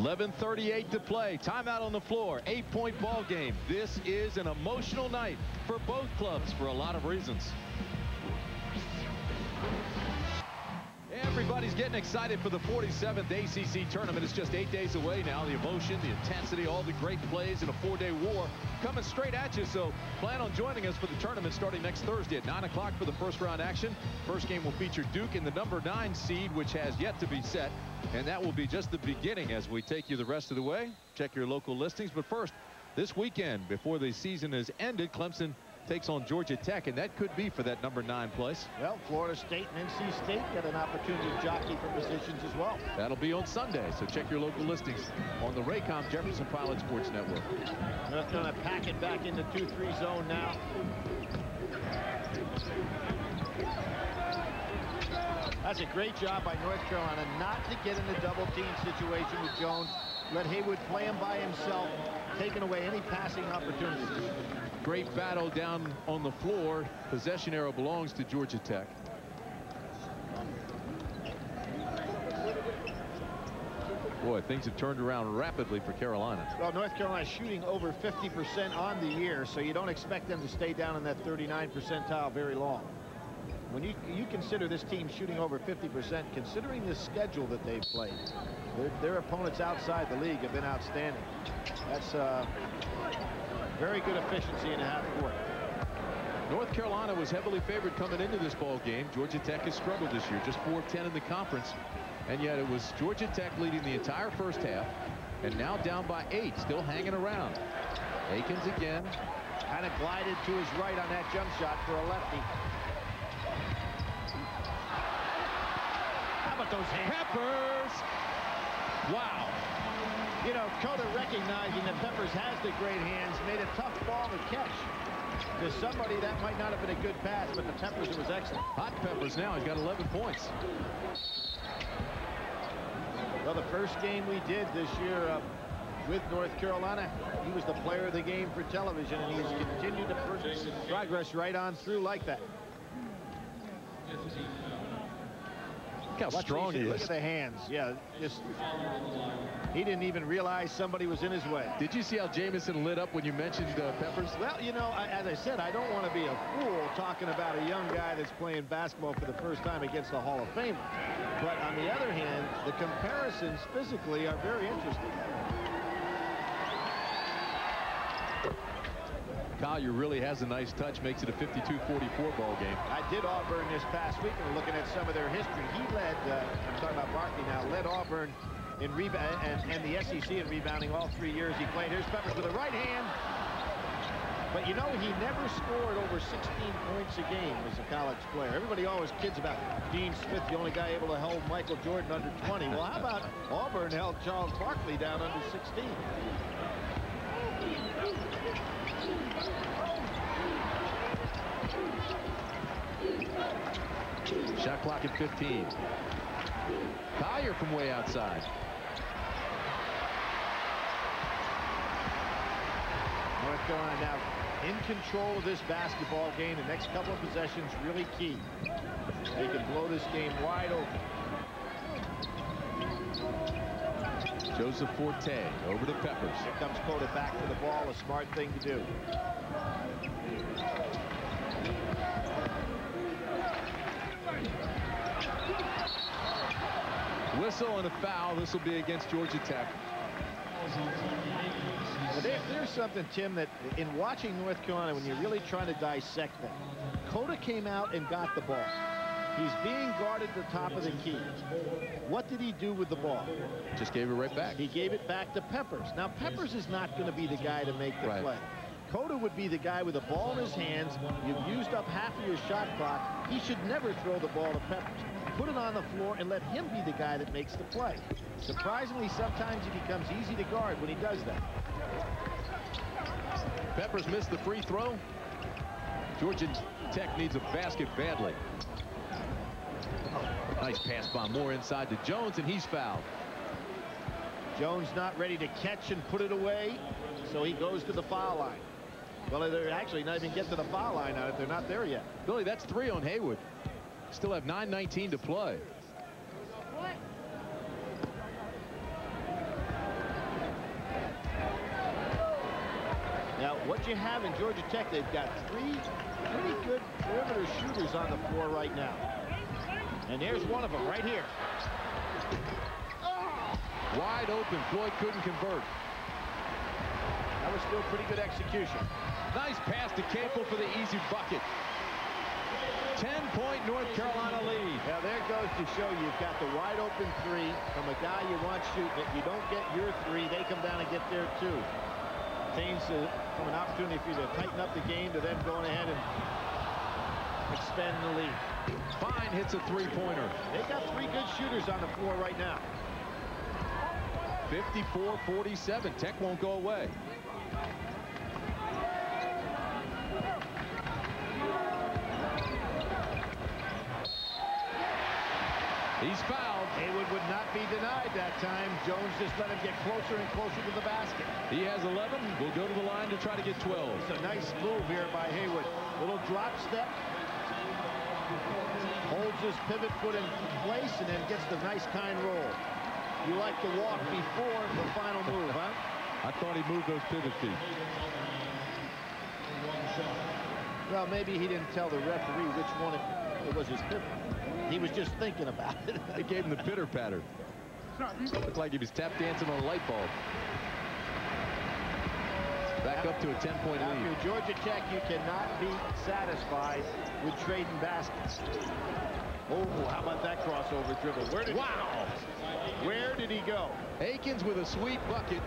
11:38 to play. Timeout on the floor. Eight-point ball game. This is an emotional night for both clubs for a lot of reasons. Everybody's getting excited for the 47th ACC tournament. It's just eight days away now. The emotion, the intensity, all the great plays in a four-day war coming straight at you. So plan on joining us for the tournament starting next Thursday at 9 o'clock for the first round action. First game will feature Duke in the number nine seed, which has yet to be set. And that will be just the beginning as we take you the rest of the way. Check your local listings. But first, this weekend, before the season is ended, Clemson takes on Georgia Tech, and that could be for that number nine place. Well, Florida State and NC State get an opportunity to jockey for positions as well. That'll be on Sunday, so check your local listings on the Raycom Jefferson Pilot Sports Network. They're going to pack it back into 2-3 zone now. That's a great job by North Carolina not to get in a double team situation with Jones. Let Haywood play him by himself, taking away any passing opportunities. Great battle down on the floor. Possession arrow belongs to Georgia Tech. Boy, things have turned around rapidly for Carolina. Well, North Carolina shooting over 50% on the year, so you don't expect them to stay down in that 39 percentile very long. When you you consider this team shooting over 50%, considering the schedule that they've played, their, their opponents outside the league have been outstanding. That's uh, very good efficiency in a half court. North Carolina was heavily favored coming into this ball game. Georgia Tech has struggled this year, just 4-10 in the conference. And yet it was Georgia Tech leading the entire first half and now down by eight, still hanging around. Akins again. Kind of glided to his right on that jump shot for a lefty. How about those hands? Peppers! Wow. You know, Cota recognizing that Peppers has the great hands made a tough ball to catch. To somebody that might not have been a good pass, but the Peppers it was excellent. Hot Peppers now, he's got 11 points. Well, the first game we did this year uh, with North Carolina, he was the player of the game for television, and he's continued to progress right on through like that. How Watch strong he Look at the hands. Yeah, just he didn't even realize somebody was in his way. Did you see how Jamison lit up when you mentioned uh, Peppers? Well, you know, I, as I said, I don't want to be a fool talking about a young guy that's playing basketball for the first time against a Hall of Famer. But on the other hand, the comparisons physically are very interesting. Collier really has a nice touch, makes it a 52-44 ball game. I did Auburn this past week and looking at some of their history. He led, uh, I'm talking about Barkley now, led Auburn in rebound and, and the SEC in rebounding all three years he played. Here's Peppers with a right hand. But you know, he never scored over 16 points a game as a college player. Everybody always kids about Dean Smith, the only guy able to hold Michael Jordan under 20. Well, how about Auburn held Charles Barkley down under 16? Shot clock at 15. Collier from way outside. North Carolina now in control of this basketball game. The next couple of possessions really key. They can blow this game wide open. Joseph Forte over to Peppers. Here comes Cota back to the ball, a smart thing to do. Whistle and a foul. This will be against Georgia Tech. But there, there's something, Tim, that in watching North Carolina, when you're really trying to dissect them, Cota came out and got the ball. He's being guarded at the top of the key. What did he do with the ball? Just gave it right back. He gave it back to Peppers. Now, Peppers is not going to be the guy to make the Right. play. Cota would be the guy with the ball in his hands. You've used up half of your shot clock. He should never throw the ball to Peppers. Put it on the floor and let him be the guy that makes the play. Surprisingly, sometimes he becomes easy to guard when he does that. Peppers missed the free throw. Georgia Tech needs a basket badly. Nice pass by Moore inside to Jones, and he's fouled. Jones not ready to catch and put it away, so he goes to the foul line. Well, they're actually not even get to the foul line on it. They're not there yet. Billy, that's three on Haywood. Still have 9.19 to play. Now, what you have in Georgia Tech, they've got three pretty good perimeter shooters on the floor right now. And there's one of them right here. Wide open. Floyd couldn't convert. That was still pretty good execution. Nice pass to Capel for the easy bucket. 10-point North Carolina lead. Now, there goes to show you've got the wide open three from a guy you want shooting it. You don't get your three, they come down and get their two. Teams uh, from an opportunity for you to tighten up the game to then going ahead and expand the lead. Fein hits a three-pointer. They got three good shooters on the floor right now. 54-47. Tech won't go away. He's fouled. Haywood would not be denied that time. Jones just let him get closer and closer to the basket. He has 11. Will go to the line to try to get 12. It's a nice move here by Haywood. Little drop step. Holds his pivot foot in place and then gets the nice kind roll. You like to walk before the final move, huh? I thought he moved those pivot feet. Well, maybe he didn't tell the referee which one it, it was his pivot. He was just thinking about it. they gave him the pitter patter. Looked like he was tap dancing on a light bulb. Back up to a 10-point lead. After Georgia Tech, you cannot be satisfied with trading baskets. Oh, how about that crossover dribble? Where did wow! Where did he go? Akins with a sweet bucket.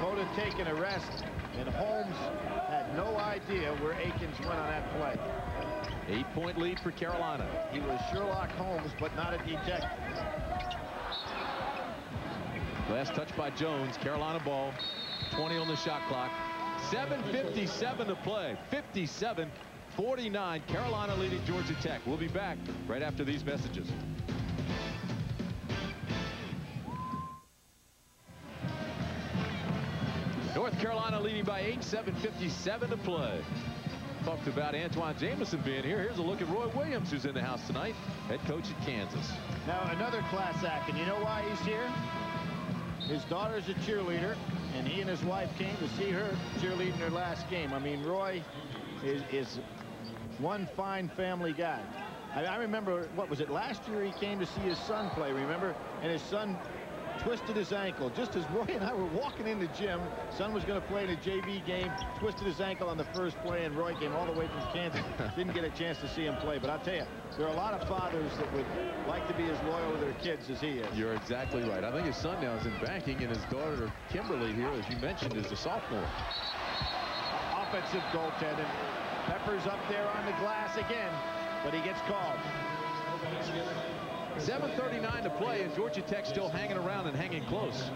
Cota taking a rest, and Holmes had no idea where Akins went on that play. Eight-point lead for Carolina. He was Sherlock Holmes, but not a detective. Last touch by Jones. Carolina ball. 20 on the shot clock. 7.57 to play. 57 49. Carolina leading Georgia Tech. We'll be back right after these messages. Leading by 8. 7.57 to play. Talked about Antawn Jamison being here. Here's a look at Roy Williams, who's in the house tonight, head coach at Kansas. Now, another class act, and you know why he's here? His daughter's a cheerleader, and he and his wife came to see her cheerleading her last game. I mean, Roy is, is one fine family guy. I, I, remember, what was it, last year he came to see his son play, remember? And his son twisted his ankle. Just as Roy and I were walking in the gym, son was going to play in a JV game, twisted his ankle on the first play, and Roy came all the way from Kansas. Didn't get a chance to see him play. But I'll tell you, there are a lot of fathers that would like to be as loyal to their kids as he is. You're exactly right. I think his son now is in banking, and his daughter, Kimberly, here, as you mentioned, is a sophomore. Offensive goaltending. Peppers up there on the glass again, but he gets called. 7.39 to play, and Georgia Tech still hanging around and hanging close.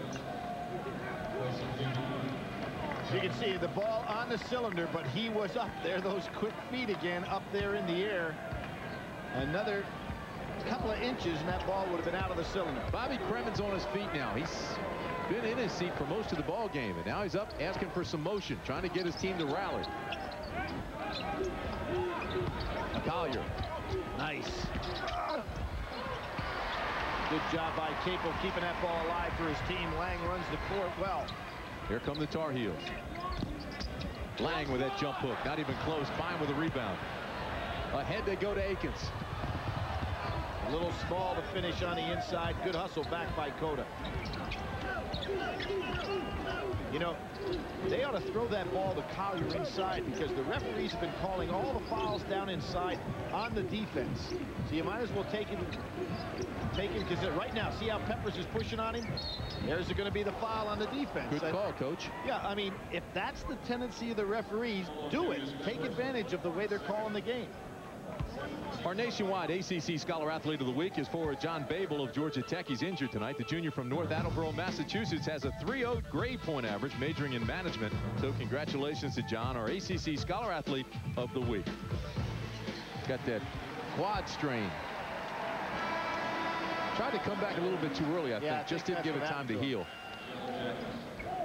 You can see the ball on the cylinder, but he was up there. Those quick feet again up there in the air. Another couple of inches, and that ball would have been out of the cylinder. Bobby Cremins on his feet now. He's been in his seat for most of the ball game, and now he's up asking for some motion, trying to get his team to rally. Collier. Nice. Good job by Capel keeping that ball alive for his team. Lang runs the court well. Here come the Tar Heels. Lang with that jump hook. Not even close. Fein with a rebound. Ahead they go to Akins. A little small to finish on the inside. Good hustle back by Cota. You know, they ought to throw that ball to Collier inside because the referees have been calling all the fouls down inside on the defense. So you might as well take him, take him because right now, see how Peppers is pushing on him? There's going to be the foul on the defense. Good call, Coach. Yeah, I mean, if that's the tendency of the referees, do it. Take advantage of the way they're calling the game. Our nationwide ACC Scholar Athlete of the Week is forward John Babel of Georgia Tech. He's injured tonight. The junior from North Attleboro, Massachusetts, has a 3.0 grade point average, majoring in management. So congratulations to John, our ACC Scholar Athlete of the Week. Got that quad strain. Tried to come back a little bit too early, I yeah, think. Just didn't give it time to heal.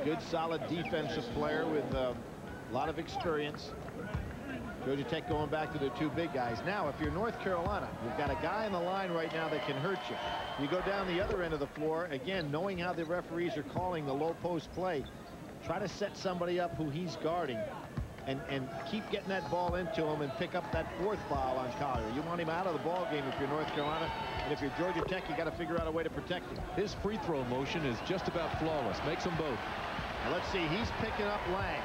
Good, solid defensive player with uh, a lot of experience. Georgia Tech going back to their two big guys. Now, if you're North Carolina, you've got a guy in the line right now that can hurt you. You go down the other end of the floor, again, knowing how the referees are calling the low post play, try to set somebody up who he's guarding and, and keep getting that ball into him and pick up that fourth foul on Collier. You want him out of the ball game if you're North Carolina, and if you're Georgia Tech, you got to figure out a way to protect him. His free throw motion is just about flawless. Makes them both. Now let's see. He's picking up Lang.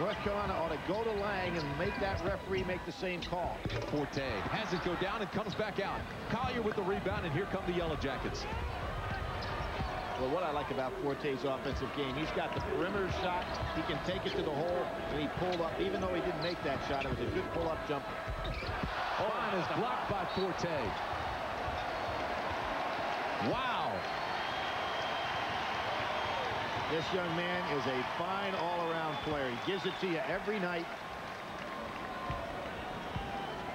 North Carolina ought to go to Lang and make that referee make the same call. Forte has it go down and comes back out. Collier with the rebound, and here come the Yellow Jackets. Well, what I like about Forte's offensive game, he's got the perimeter shot. He can take it to the hole, and he pulled up. Even though he didn't make that shot, it was a good pull-up jumper. Oh, is blocked by Forte. Wow. This young man is a fine all-around player. He gives it to you every night.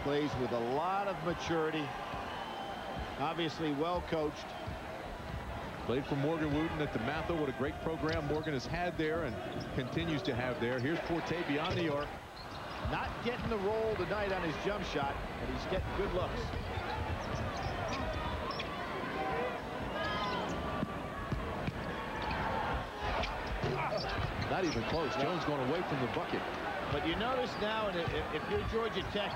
Plays with a lot of maturity. Obviously well coached. Played for Morgan Wootten at DeMatha. What a great program Morgan has had there and continues to have there. Here's Forte beyond the arc. Not getting the roll tonight on his jump shot, but he's getting good looks. Not even close. Jones going away from the bucket. But you notice now, and if you're Georgia Tech,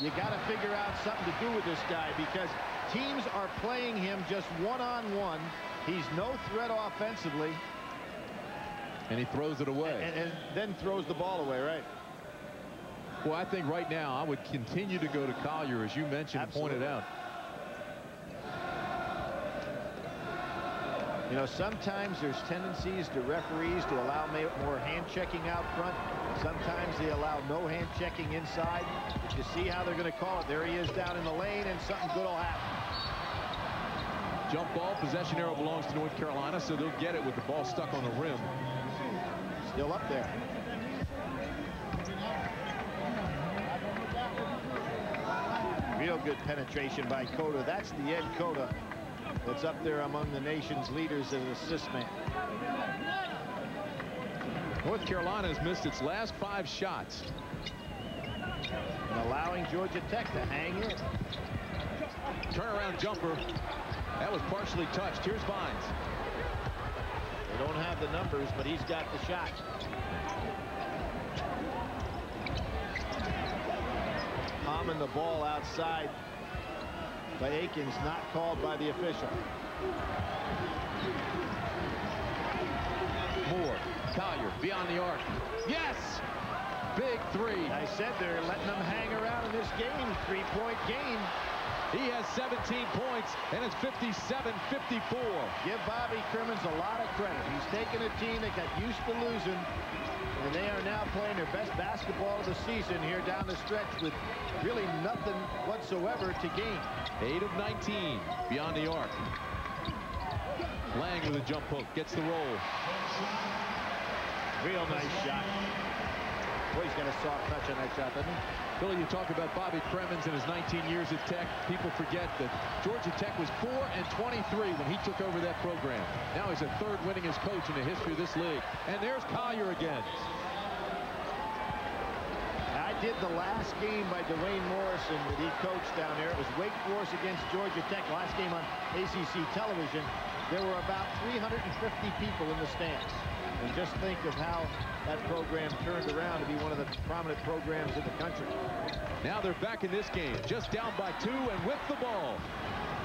you got to figure out something to do with this guy because teams are playing him just one-on-one. -on -one. He's no threat offensively. And he throws it away. And, and, then throws the ball away, right? Well, I think right now I would continue to go to Collier, as you mentioned Absolutely. pointed out. You know, sometimes there's tendencies to referees to allow more hand checking out front. Sometimes they allow no hand checking inside. But you see how they're going to call it. There he is down in the lane, and something good will happen. Jump ball. Possession arrow belongs to North Carolina, so they'll get it with the ball stuck on the rim. Still up there. Real good penetration by Cota. That's the end Cota that's up there among the nation's leaders as assist man. North Carolina has missed its last five shots. And allowing Georgia Tech to hang in. Turnaround jumper. That was partially touched. Here's Vines. They don't have the numbers, but he's got the shot. Palming the ball outside by Akins, not called by the official. Moore, Collier, beyond the arc. Yes! Big three. I said they're letting them hang around in this game. Three-point game. He has 17 points, and it's 57-54. Give Bobby Cremins a lot of credit. He's taken a team that got used to losing and they are now playing their best basketball of the season here down the stretch with really nothing whatsoever to gain. 8 of 19 beyond the arc. Lang with a jump hook. Gets the roll. Real nice shot. Boy, he's got a soft touch on that shot, doesn't he? Billy, you talk about Bobby Cremins and his 19 years at Tech. People forget that Georgia Tech was 4 and 23 when he took over that program. Now he's a third winningest coach in the history of this league. And there's Collier again. Did the last game by Dwane Morrison that he coached down there. It was Wake Forest against Georgia Tech. Last game on ACC television. There were about 350 people in the stands. And just think of how that program turned around to be one of the prominent programs in the country. Now they're back in this game, just down by two and with the ball.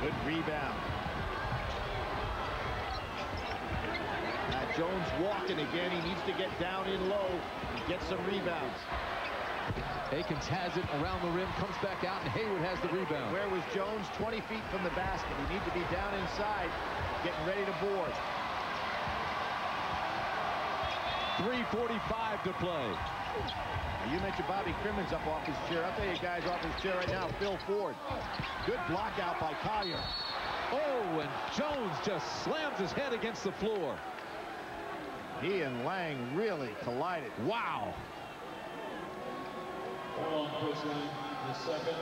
Good rebound. Now Jones walking again. He needs to get down in low and get some rebounds. Akins has it around the rim, comes back out, and Haywood has the rebound. Where was Jones? 20 feet from the basket. He needs to be down inside, getting ready to board. 3.45 to play. You mentioned Bobby Cremins up off his chair. I'll tell you guys off his chair right now, Phil Ford. Good block out by Collier. Oh, and Jones just slams his head against the floor. He and Lang really collided. Wow. Hold on, the second.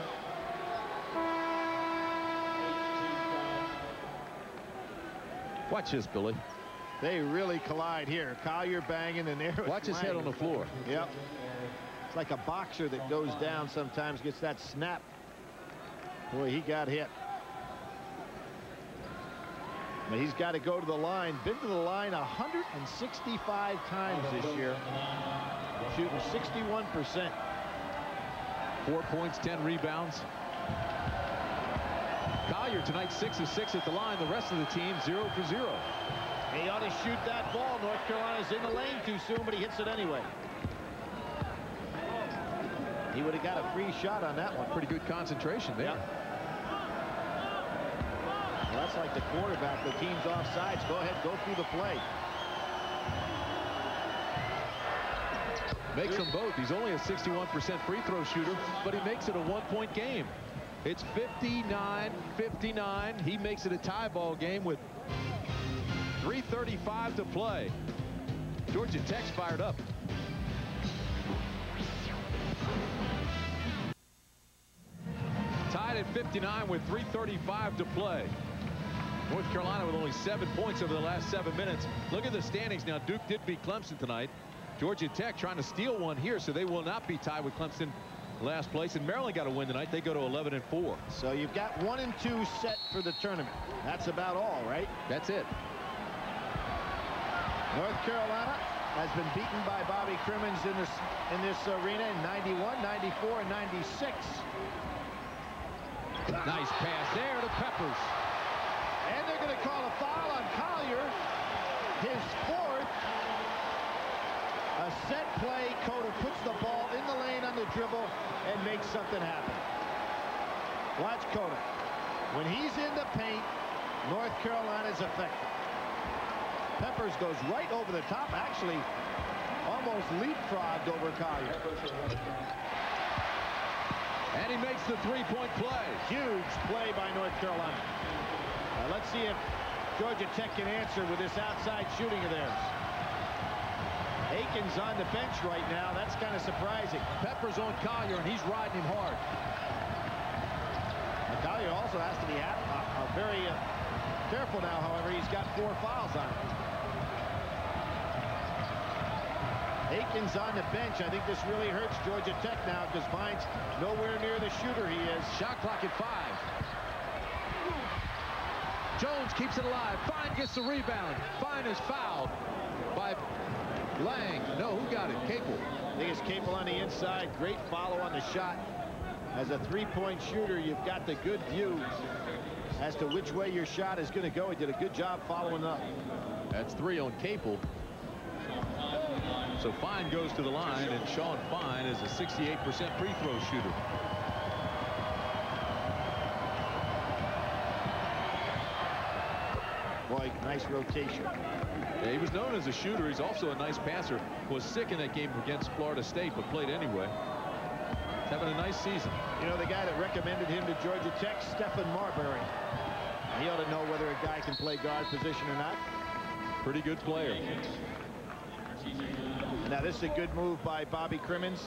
Watch this, Billy. They really collide here. Collier banging and there. Watch his head on the floor. Yep. It's like a boxer that goes down sometimes gets that snap. Boy, he got hit. But he's got to go to the line. Been to the line 165 times this year. Shooting 61%. Four points, 10 rebounds. Collier tonight 6 of 6 at the line. The rest of the team 0 for 0. He ought to shoot that ball. North Carolina's in the lane too soon, but he hits it anyway. He would have got a free shot on that one. Pretty good concentration there. Yep. Well, that's like the quarterback. The team's offsides. Go ahead, go through the play. Makes them both. He's only a 61% free throw shooter, but he makes it a one-point game. It's 59-59. He makes it a tie ball game with 3.35 to play. Georgia Tech's fired up. Tied at 59 with 3.35 to play. North Carolina with only seven points over the last seven minutes. Look at the standings now. Duke did beat Clemson tonight. Georgia Tech trying to steal one here, so they will not be tied with Clemson last place. And Maryland got a win tonight. They go to 11 and 4. So you've got one and two set for the tournament. That's about all, right? That's it. North Carolina has been beaten by Bobby Cremins in this in this arena in 91, 94, and 96. Nice pass there to Peppers. And they're going to call a foul on Collier. His fourth. A set play. Cota puts the ball in the lane on the dribble and makes something happen. Watch Cota. When he's in the paint, North Carolina's effective. Peppers goes right over the top, actually almost leapfrogged over Collier. And he makes the three-point play. Huge play by North Carolina. Now let's see if Georgia Tech can answer with this outside shooting of theirs. Akins on the bench right now. That's kind of surprising. Peppers on Collier, and he's riding him hard. Now, Collier also has to be uh, uh, very uh, careful now, however. He's got four fouls on him. Akins on the bench. I think this really hurts Georgia Tech now because Fein's nowhere near the shooter he is. Shot clock at five. Jones keeps it alive. Fein gets the rebound. Fine is fouled by Lang. No, who got it? Capel. I think it's Capel on the inside. Great follow on the shot. As a three-point shooter, you've got the good view as to which way your shot is going to go. He did a good job following up. That's three on Capel. So Fein goes to the line, and Sean Fein is a 68% free throw shooter. Boy, nice rotation. Yeah, he was known as a shooter. He's also a nice passer. Was sick in that game against Florida State, but played anyway. He's having a nice season. You know, the guy that recommended him to Georgia Tech, Stephon Marbury. He ought to know whether a guy can play guard position or not. Pretty good player. Now, this is a good move by Bobby Cremins.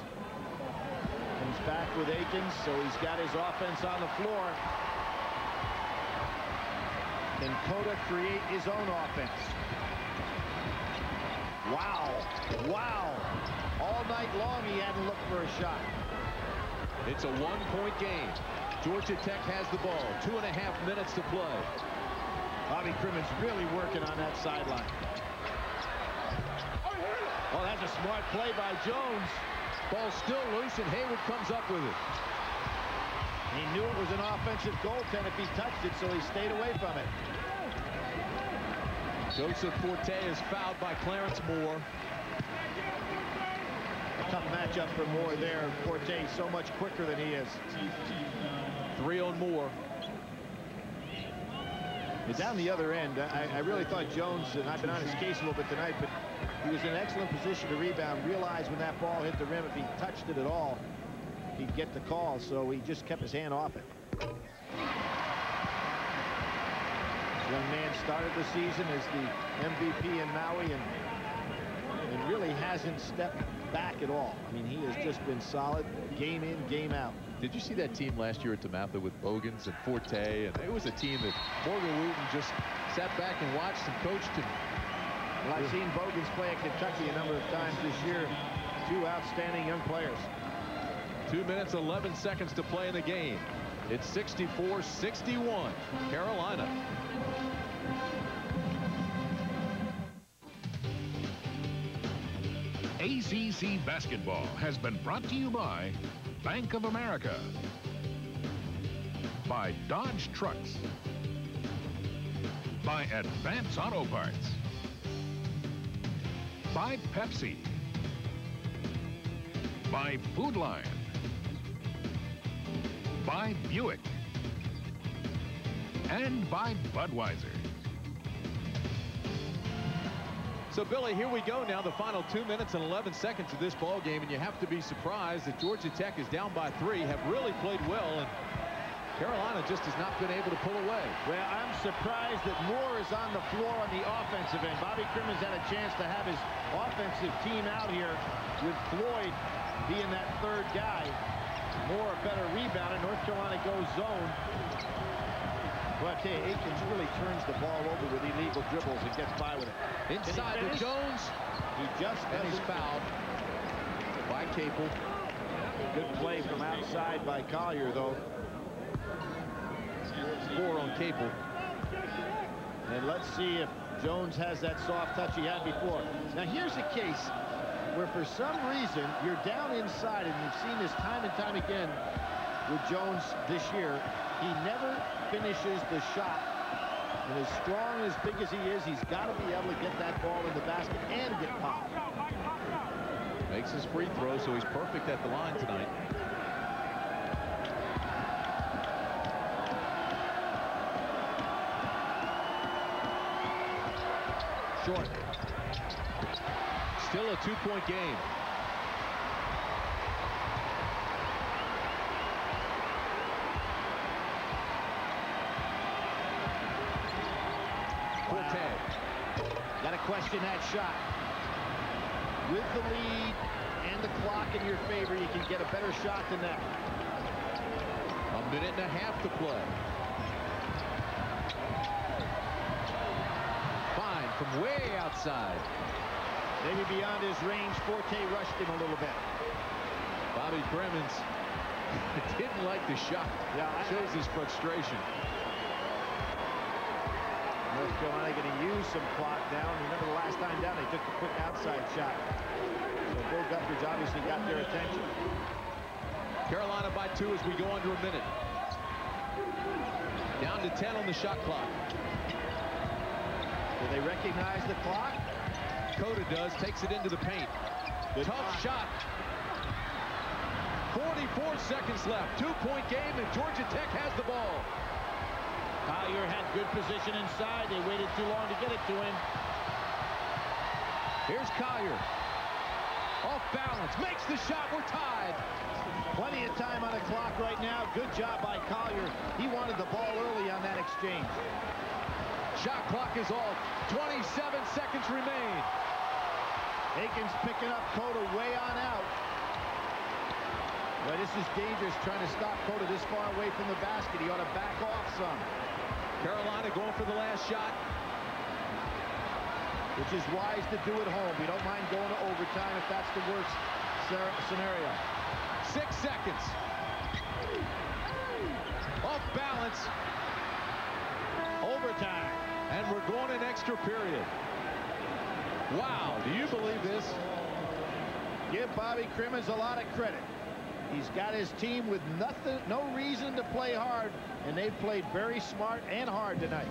Comes back with Akins, so he's got his offense on the floor. Can Cota create his own offense? Wow. Wow. All night long, he hadn't looked for a shot. It's a one-point game. Georgia Tech has the ball. Two and a half minutes to play. Bobby Cremins really working on that sideline. Oh, that's a smart play by Jones. Ball still loose, and Haywood comes up with it. He knew it was an offensive goaltend if he touched it, so he stayed away from it. Joseph Forte is fouled by Clarence Moore. A Tough matchup for Moore there. Forte so much quicker than he is. Three on Moore. And down the other end, I, I, really thought Jones, and I've been on his case a little bit tonight, but he was in an excellent position to rebound. Realized when that ball hit the rim, if he touched it at all, he'd get the call. So he just kept his hand off it. Young man started the season as the MVP in Maui and, and really hasn't stepped back at all. I mean, he has just been solid game in, game out. Did you see that team last year at DeMatha with Bogans and Forte? And it was a team that Morgan Wootten just sat back and watched and coached. And well, I've seen Bogans play at Kentucky a number of times this year. Two outstanding young players. Two minutes, 11 seconds to play in the game. It's 64-61, Carolina. ACC Basketball has been brought to you by Bank of America, by Dodge Trucks, by Advance Auto Parts, by Pepsi, by Food Lion, by Buick, and by Budweiser. So, Billy, here we go now, the final two minutes and 11 seconds of this ball game, and you have to be surprised that Georgia Tech is down by three, have really played well, and Carolina just has not been able to pull away. Well, I'm surprised that Moore is on the floor on the offensive end. Bobby Cremins had a chance to have his offensive team out here with Floyd being that third guy. Moore a better rebounder. North Carolina goes zone. Well, I tell you, Akins really turns the ball over with illegal dribbles and gets by with it. Inside to Jones. He just and he's fouled by Capel. Good play from outside by Collier, though. Four on Capel. And let's see if Jones has that soft touch he had before. Now here's a case where for some reason you're down inside and you've seen this time and time again with Jones this year. He never finishes the shot. And as strong as big as he is, he's got to be able to get that ball in the basket and get popped. Makes his free throw, so he's perfect at the line tonight. Two-point game. Got to question that shot. With the lead and the clock in your favor, you can get a better shot than that. A minute and a half to play. Fein from way outside. Maybe beyond his range, Forte rushed him a little bit. Bobby Cremins didn't like the shot. Yeah, Shows his frustration. North Carolina going to use some clock down. Remember the last time down, they took the quick outside shot. So Bill Guthridge obviously got their attention. Carolina by two as we go under a minute. Down to 10 on the shot clock. Do they recognize the clock? Cota does, takes it into the paint. Good Tough block. shot. 44 seconds left. Two-point game, and Georgia Tech has the ball. Collier had good position inside. They waited too long to get it to him. Here's Collier. Off balance, makes the shot. We're tied. Plenty of time on the clock right now. Good job by Collier. He wanted the ball early on that exchange. Shot clock is off. 27 seconds remain. Akins picking up Cota way on out. Boy, this is dangerous trying to stop Cota this far away from the basket. He ought to back off some, Carolina going for the last shot. which is wise to do at home. We don't mind going to overtime if that's the worst scenario. Six seconds. Off balance, Overtime. and we're going an extra period. Wow, do you believe this? Give Bobby Cremins a lot of credit. He's got his team with nothing, no reason to play hard, and they've played very smart and hard tonight.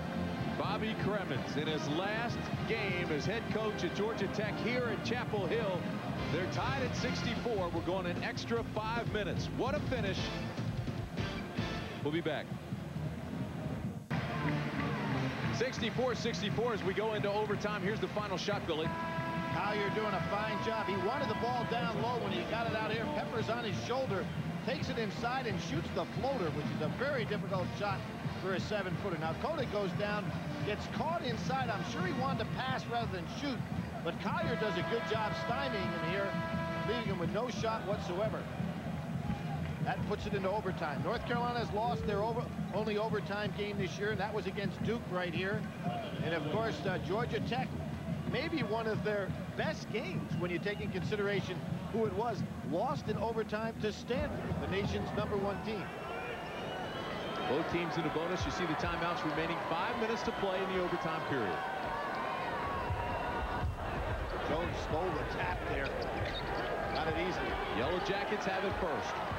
Bobby Cremins in his last game as head coach at Georgia Tech here at Chapel Hill. They're tied at 64. We're going an extra five minutes. What a finish. We'll be back. 64-64 as we go into overtime. Here's the final shot, Billy. Collier doing a fine job. He wanted the ball down low when he got it out here. Peppers on his shoulder, takes it inside and shoots the floater, which is a very difficult shot for a seven-footer. Now, Cota goes down, gets caught inside. I'm sure he wanted to pass rather than shoot, but Collier does a good job stymieing him here, leaving him with no shot whatsoever. That puts it into overtime. North Carolina has lost their over, only overtime game this year, and that was against Duke right here. And of course, uh, Georgia Tech, maybe one of their best games when you take in consideration who it was, lost in overtime to Stanford, the nation's number one team. Both teams in the bonus. You see the timeouts remaining. Five minutes to play in the overtime period. Jones stole the tap there. Got it easily. Yellow Jackets have it first.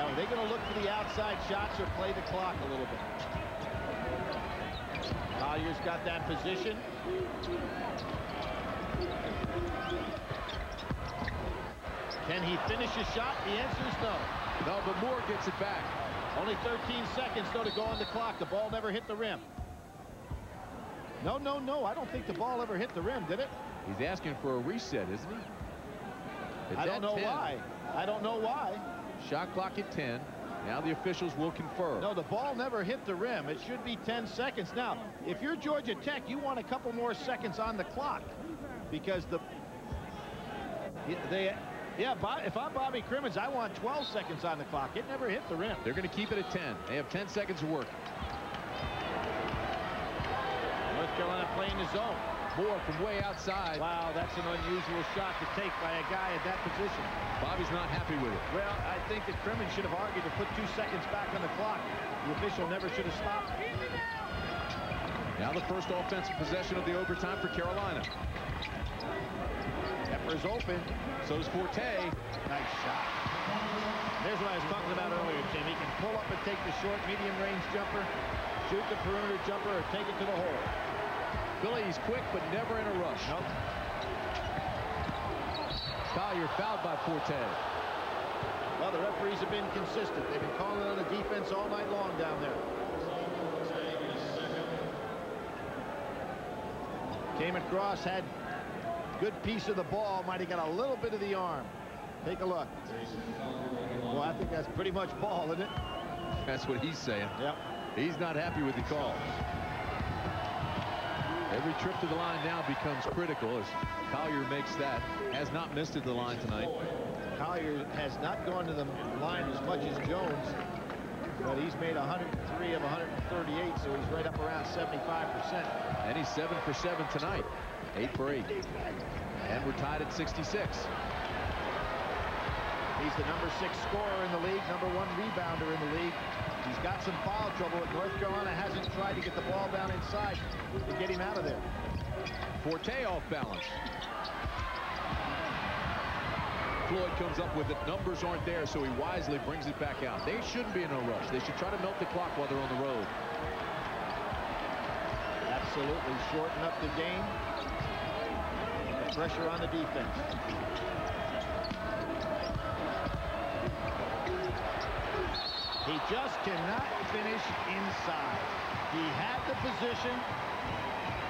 Now, are they going to look for the outside shots or play the clock a little bit? Collier's got that position. Can he finish his shot? The answer is no. No, but Moore gets it back. Only 13 seconds, though, to go on the clock. The ball never hit the rim. No, no, no. I don't think the ball ever hit the rim, did it? He's asking for a reset, isn't he? It's I don't know 10. why. I don't know why. Shot clock at 10. Now the officials will confer. No, the ball never hit the rim. It should be 10 seconds. Now, if you're Georgia Tech, you want a couple more seconds on the clock because the they yeah, Bo- if I'm Bobby Cremins, I want 12 seconds on the clock. It never hit the rim. They're going to keep it at 10. They have 10 seconds to work. North Carolina playing the zone. Moore from way outside. Wow, that's an unusual shot to take by a guy at that position. Bobby's not happy with it. Well, I think that Cremins should have argued to put two seconds back on the clock. The official never should have stopped. Now the first offensive possession of the overtime for Carolina. Pepper's open. So's Forte. Nice shot. There's what I was talking about earlier, Tim. He can pull up and take the short, medium range jumper, shoot the perimeter jumper, or take it to the hole. Billy, he's quick, but never in a rush. Nope. Collier fouled by Forte. Well, the referees have been consistent. They've been calling on the defense all night long down there. Damon Cross had good piece of the ball. Might have got a little bit of the arm. Take a look. Well, I think that's pretty much ball, isn't it? That's what he's saying. Yep. He's not happy with the call. Every trip to the line now becomes critical as Collier makes that. Has not missed at the line tonight. Collier has not gone to the line as much as Jones, but he's made 103 of 138, so he's right up around 75%. And he's 7 for 7 tonight. 8 for 8. And we're tied at 66. He's the number six scorer in the league, number one rebounder in the league. He's got some foul trouble. North Carolina hasn't tried to get the ball down inside to get him out of there. Forte off balance. Floyd comes up with it. Numbers aren't there, so he wisely brings it back out. They shouldn't be in a rush. They should try to melt the clock while they're on the road. Absolutely shorten up the game. The pressure on the defense. He just cannot finish inside. He had the position.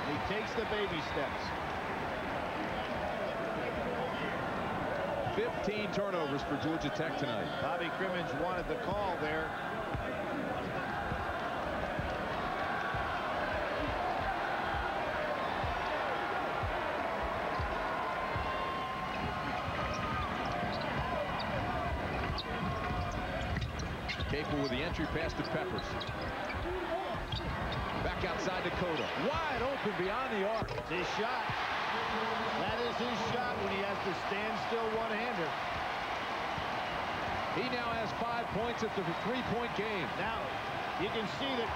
He takes the baby steps. 15 turnovers for Georgia Tech tonight. Bobby Cremins wanted the call there. His shot. That is his shot when he has to stand still one-hander. He now has five points at the three-point game. Now, you can see that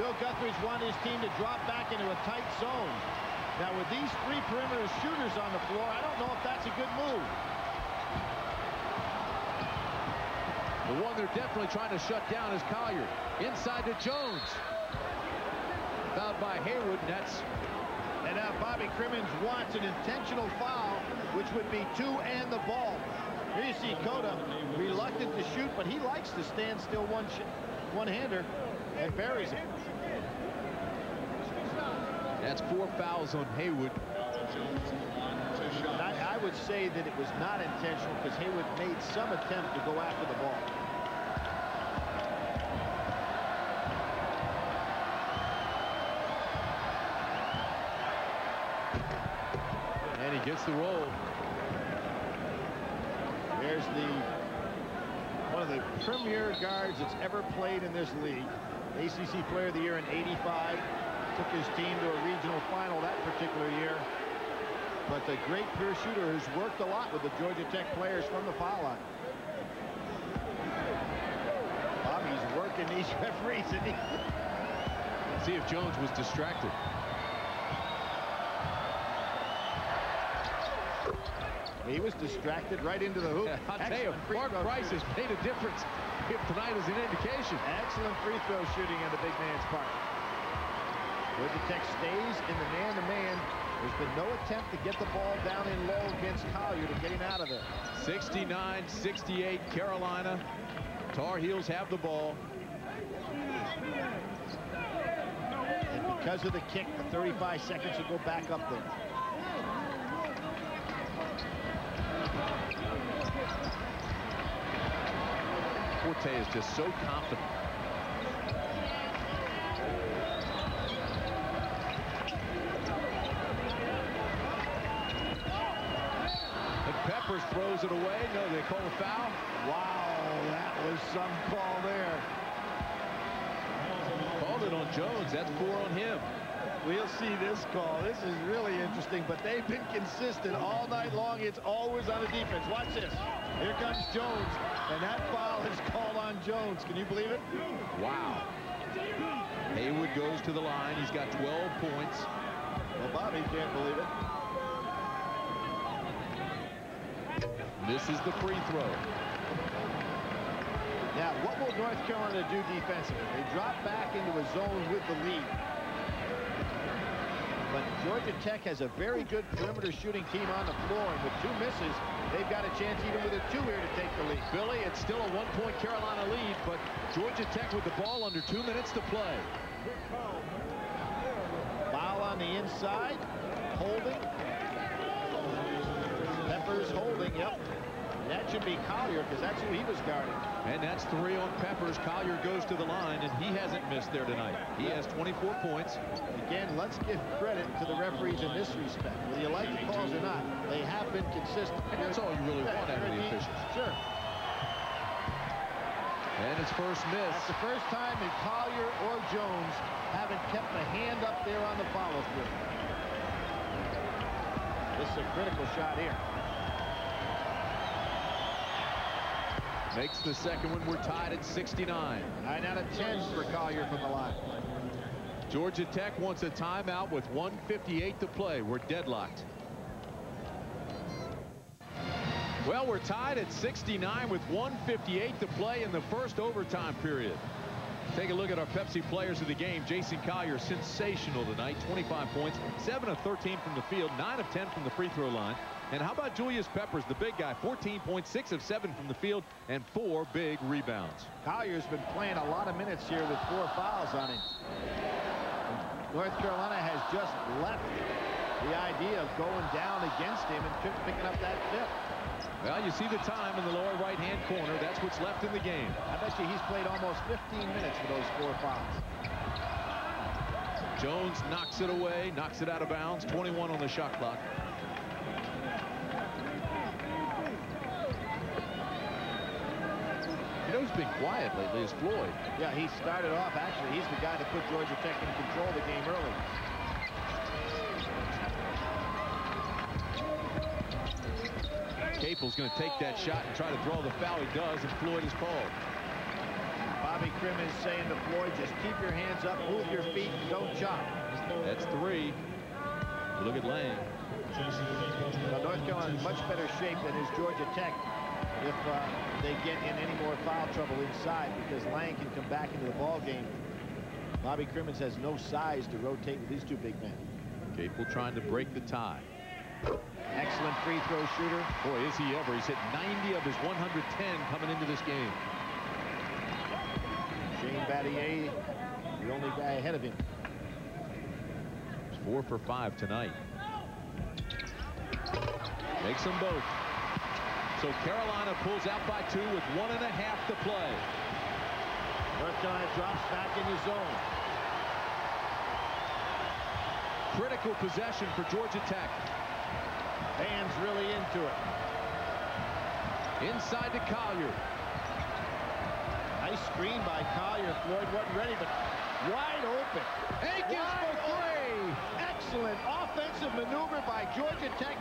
Bill Guthridge wanted his team to drop back into a tight zone. Now, with these three perimeter shooters on the floor, I don't know if that's a good move. The one they're definitely trying to shut down is Collier. Inside to Jones. Fouled by Haywood, and that's Bobby Cremins wants an intentional foul, which would be two and the ball. Here you see Cota reluctant to shoot, but he likes to stand still one one-hander and buries it. That's four fouls on Haywood. I, I would say that it was not intentional because Haywood made some attempt to go after the ball. The roll. There's the one of the premier guards that's ever played in this league. ACC Player of the Year in 85. Took his team to a regional final that particular year. But the great pure shooter who's worked a lot with the Georgia Tech players from the foul line. Bobby's working these referees. See if Jones was distracted. He was distracted right into the hoop. I'll tell you, Mark Price has made a difference if tonight is an indication. Excellent free throw shooting on the big man's part. Georgia Tech stays in the man-to-man. There's been no attempt to get the ball down in low against Collier to get him out of there. 69-68 Carolina. Tar Heels have the ball. And because of the kick, the 35 seconds will go back up there. Forte is just so confident. And Peppers throws it away. No, they call a foul. Wow, that was some call there. Called it on Jones. That's four on him. We'll see this call. This is really interesting, but they've been consistent all night long. It's always on the defense. Watch this. Here comes Jones, and that foul is called on Jones. Can you believe it? Wow. Haywood goes to the line. He's got 12 points. Well, Bobby can't believe it. Misses the free throw. Now, what will North Carolina do defensively? They drop back into a zone with the lead. But Georgia Tech has a very good perimeter shooting team on the floor, and with two misses, they've got a chance even with a two here to take the lead. Billy, it's still a one-point Carolina lead, but Georgia Tech with the ball under two minutes to play. Foul on the inside. Holding. Peppers holding, yep. That should be Collier because that's who he was guarding. And that's three on Peppers. Collier goes to the line, and he hasn't missed there tonight. He has 24 points. Again, let's give credit to the referees in this respect. Whether you like the calls or not, they have been consistent. And that's all you really want out of the officials. Sure. And it's first miss. That's the first time that Collier or Jones haven't kept a hand up there on the follow-through. This is a critical shot here. Makes the second one. We're tied at 69. 9 out of 10 for Collier from the line. Georgia Tech wants a timeout with 158 to play. We're deadlocked. Well, we're tied at 69 with 158 to play in the first overtime period. Take a look at our Pepsi players of the game. Jason Collier, sensational tonight. 25 points, 7 of 13 from the field, 9 of 10 from the free throw line. And how about Julius Peppers, the big guy, 14.6 of 7 from the field and four big rebounds. Collier's been playing a lot of minutes here with four fouls on him. North Carolina has just left the idea of going down against him and picking up that fifth. Well, you see the time in the lower right-hand corner. That's what's left in the game. I bet you he's played almost 15 minutes for those four fouls. Jones knocks it away, knocks it out of bounds. 21 on the shot clock. You know who's been quiet lately is Floyd. Yeah, he started off, actually, he's the guy that put Georgia Tech in control of the game early. Capel's going to take that shot and try to draw the foul. He does, and Floyd is called. Bobby Krim is saying to Floyd, just keep your hands up, move your feet, don't chop. That's three. Look at Lang. Well, North Carolina in much better shape than is Georgia Tech if uh, they get in any more foul trouble inside because Lang can come back into the ball game. Bobby Cremins has no size to rotate with these two big men. Capel trying to break the tie. Excellent free throw shooter. Boy, is he ever. He's hit 90 of his 110 coming into this game. Shane Battier, the only guy ahead of him. He's four for five tonight. Makes them both. So Carolina pulls out by two with one and a half to play. North Carolina drops back in the zone. Critical possession for Georgia Tech. Fans really into it. Inside to Collier. Nice screen by Collier. Floyd wasn't ready, but wide open. Akins for three. Excellent offensive maneuver by Georgia Tech.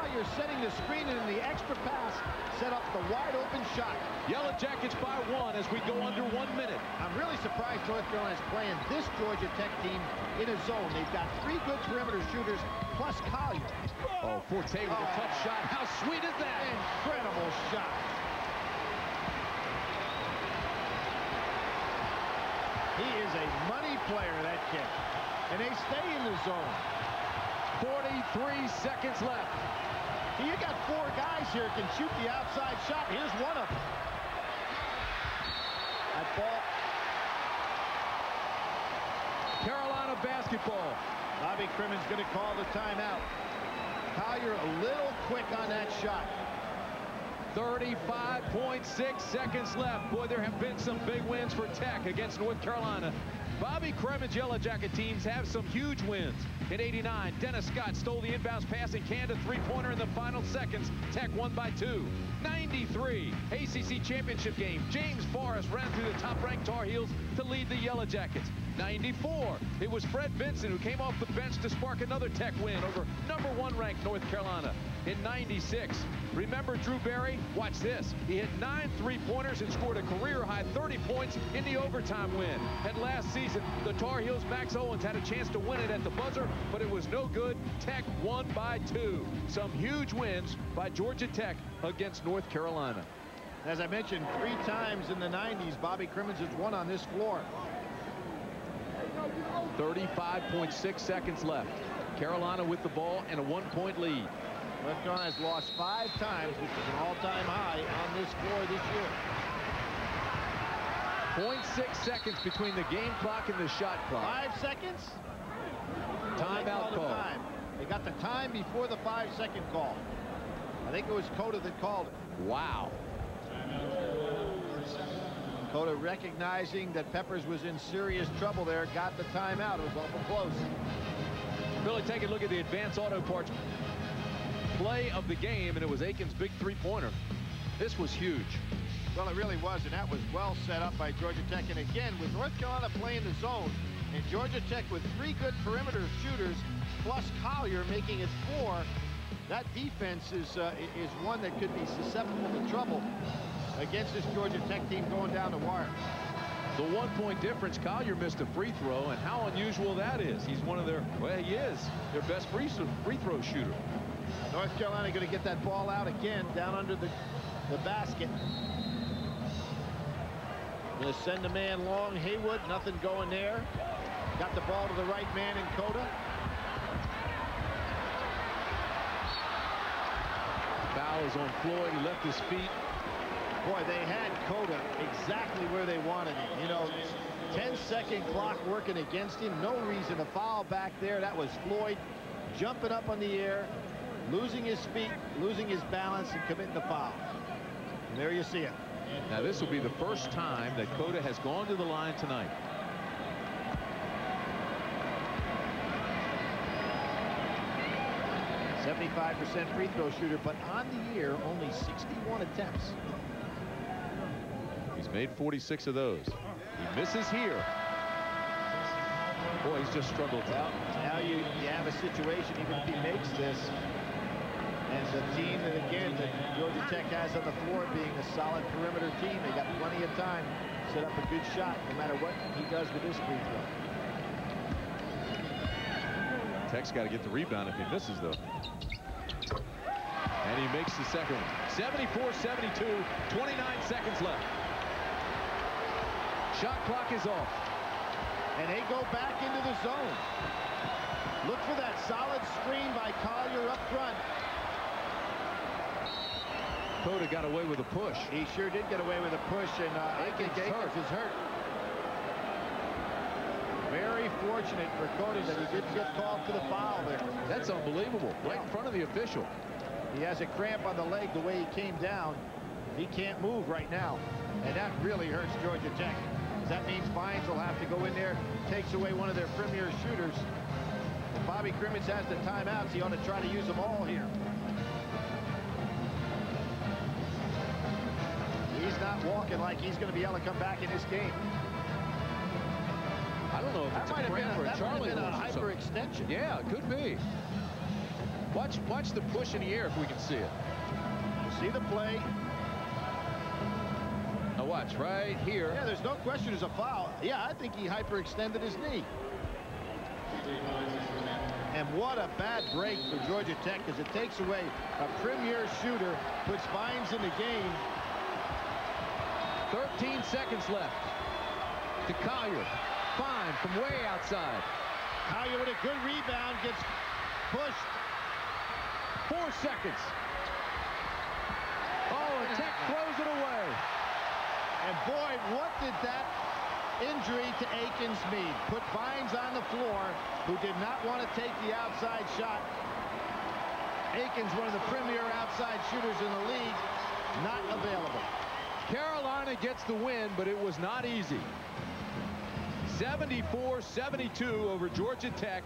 Collier setting the screen and in the extra pass set up the wide open shot. Yellow Jackets by one as we go under one minute. I'm really surprised North Carolina's playing this Georgia Tech team in a zone. They've got three good perimeter shooters plus Collier. Oh, Forte with a tough oh. shot. How sweet is that? Incredible shot. He is a money player, that kid. And they stay in the zone. 43 seconds left. You got four guys here can shoot the outside shot. Here's one of them. That ball. Carolina basketball. Bobby Cremins's going to call the timeout. Collier a little quick on that shot. 35.6 seconds left. Boy, there have been some big wins for Tech against North Carolina. Bobby Cremins Yellow Jacket teams have some huge wins. In 89, Dennis Scott stole the inbounds pass and canned a three-pointer in the final seconds. Tech won by two. 93, ACC championship game. James Forrest ran through the top-ranked Tar Heels to lead the Yellow Jackets. 94, it was Fred Vinson who came off the bench to spark another Tech win over number one ranked North Carolina. In 96, remember Drew Barry? Watch this. He hit nine three-pointers and scored a career-high 30 points in the overtime win. And last season, the Tar Heels' Max Owens had a chance to win it at the buzzer, but it was no good. Tech won by two. Some huge wins by Georgia Tech against North Carolina. As I mentioned, three times in the 90s, Bobby Cremins has won on this floor. 35.6 seconds left. Carolina with the ball and a one-point lead. Carolina has lost five times, which is an all-time high on this floor this year. 0.6 seconds between the game clock and the shot clock. Five seconds? Timeout call. Time. They got the time before the five-second call. I think it was Cota that called it. Wow. Cota recognizing that Peppers was in serious trouble there, got the timeout. It was awful close. Really take a look at the advanced auto parts play of the game, and it was Akins' big three-pointer. This was huge. Well, it really was, and that was well set up by Georgia Tech. And again, with North Carolina playing the zone, and Georgia Tech with three good perimeter shooters, plus Collier making it four, that defense is uh, is one that could be susceptible to trouble against this Georgia Tech team going down the wire. The one-point difference, Collier missed a free throw, and how unusual that is. He's one of their, well, he is their best free, free throw shooter. North Carolina going to get that ball out again down under the, the basket. Going to send a man long. Haywood, nothing going there. Got the ball to the right man in Cota. Foul is on Floyd. He left his feet. Boy, they had Cota exactly where they wanted him. You know, 10-second clock working against him. No reason to foul back there. That was Floyd jumping up on the air, losing his feet, losing his balance, and committing the foul. And there you see it. Now, this will be the first time that Cota has gone to the line tonight. Seventy-five percent free throw shooter, but on the year, only 61 attempts. He's made 46 of those. He misses here. Boy, he's just struggled. Well, now you, you have a situation, even if he makes this, and the team that, again, that Georgia Tech has on the floor being a solid perimeter team, they got plenty of time to set up a good shot, no matter what he does with this free throw. Tech's got to get the rebound if he misses, though. And he makes the second one. 74-72, 29 seconds left. Shot clock is off. And they go back into the zone. Look for that solid screen by Collier up front. Cota got away with a push. He sure did get away with a push, and uh, I think Akins hurt. is hurt. Very fortunate for Cota that he didn't get called for the foul there. That's unbelievable. Right in front of the official. He has a cramp on the leg the way he came down. He can't move right now. And that really hurts Georgia Tech. That means Vines will have to go in there, takes away one of their premier shooters. If Bobby Cremins has the timeouts, he ought to try to use them all here. He's not walking like he's going to be able to come back in this game. I don't know if that it's might a cramp been or a Charlie been a hyperextension. Yeah, it could be. Watch, watch the push in the air if we can see it. See the play. Now watch right here. Yeah, there's no question there's a foul. Yeah, I think he hyperextended his knee. And what a bad break for Georgia Tech as it takes away a premier shooter, puts Vines in the game. 13 seconds left to Collier. Fein from way outside. Collier with a good rebound gets pushed. Four seconds. Oh, and Tech throws it away. And boy, what did that injury to Akins mean? Put Vines on the floor, who did not want to take the outside shot. Akins, one of the premier outside shooters in the league, not available. Carolina gets the win, but it was not easy. 74-72 over Georgia Tech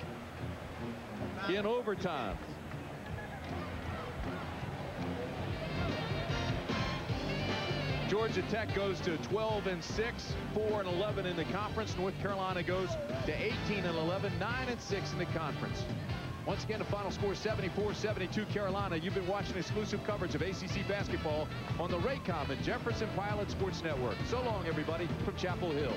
in overtime. Georgia Tech goes to 12 and 6, 4 and 11 in the conference. North Carolina goes to 18 and 11, 9 and 6 in the conference. Once again, the final score 74-72 Carolina. You've been watching exclusive coverage of ACC basketball on the Raycom and Jefferson Pilot Sports Network. So long, everybody, from Chapel Hill.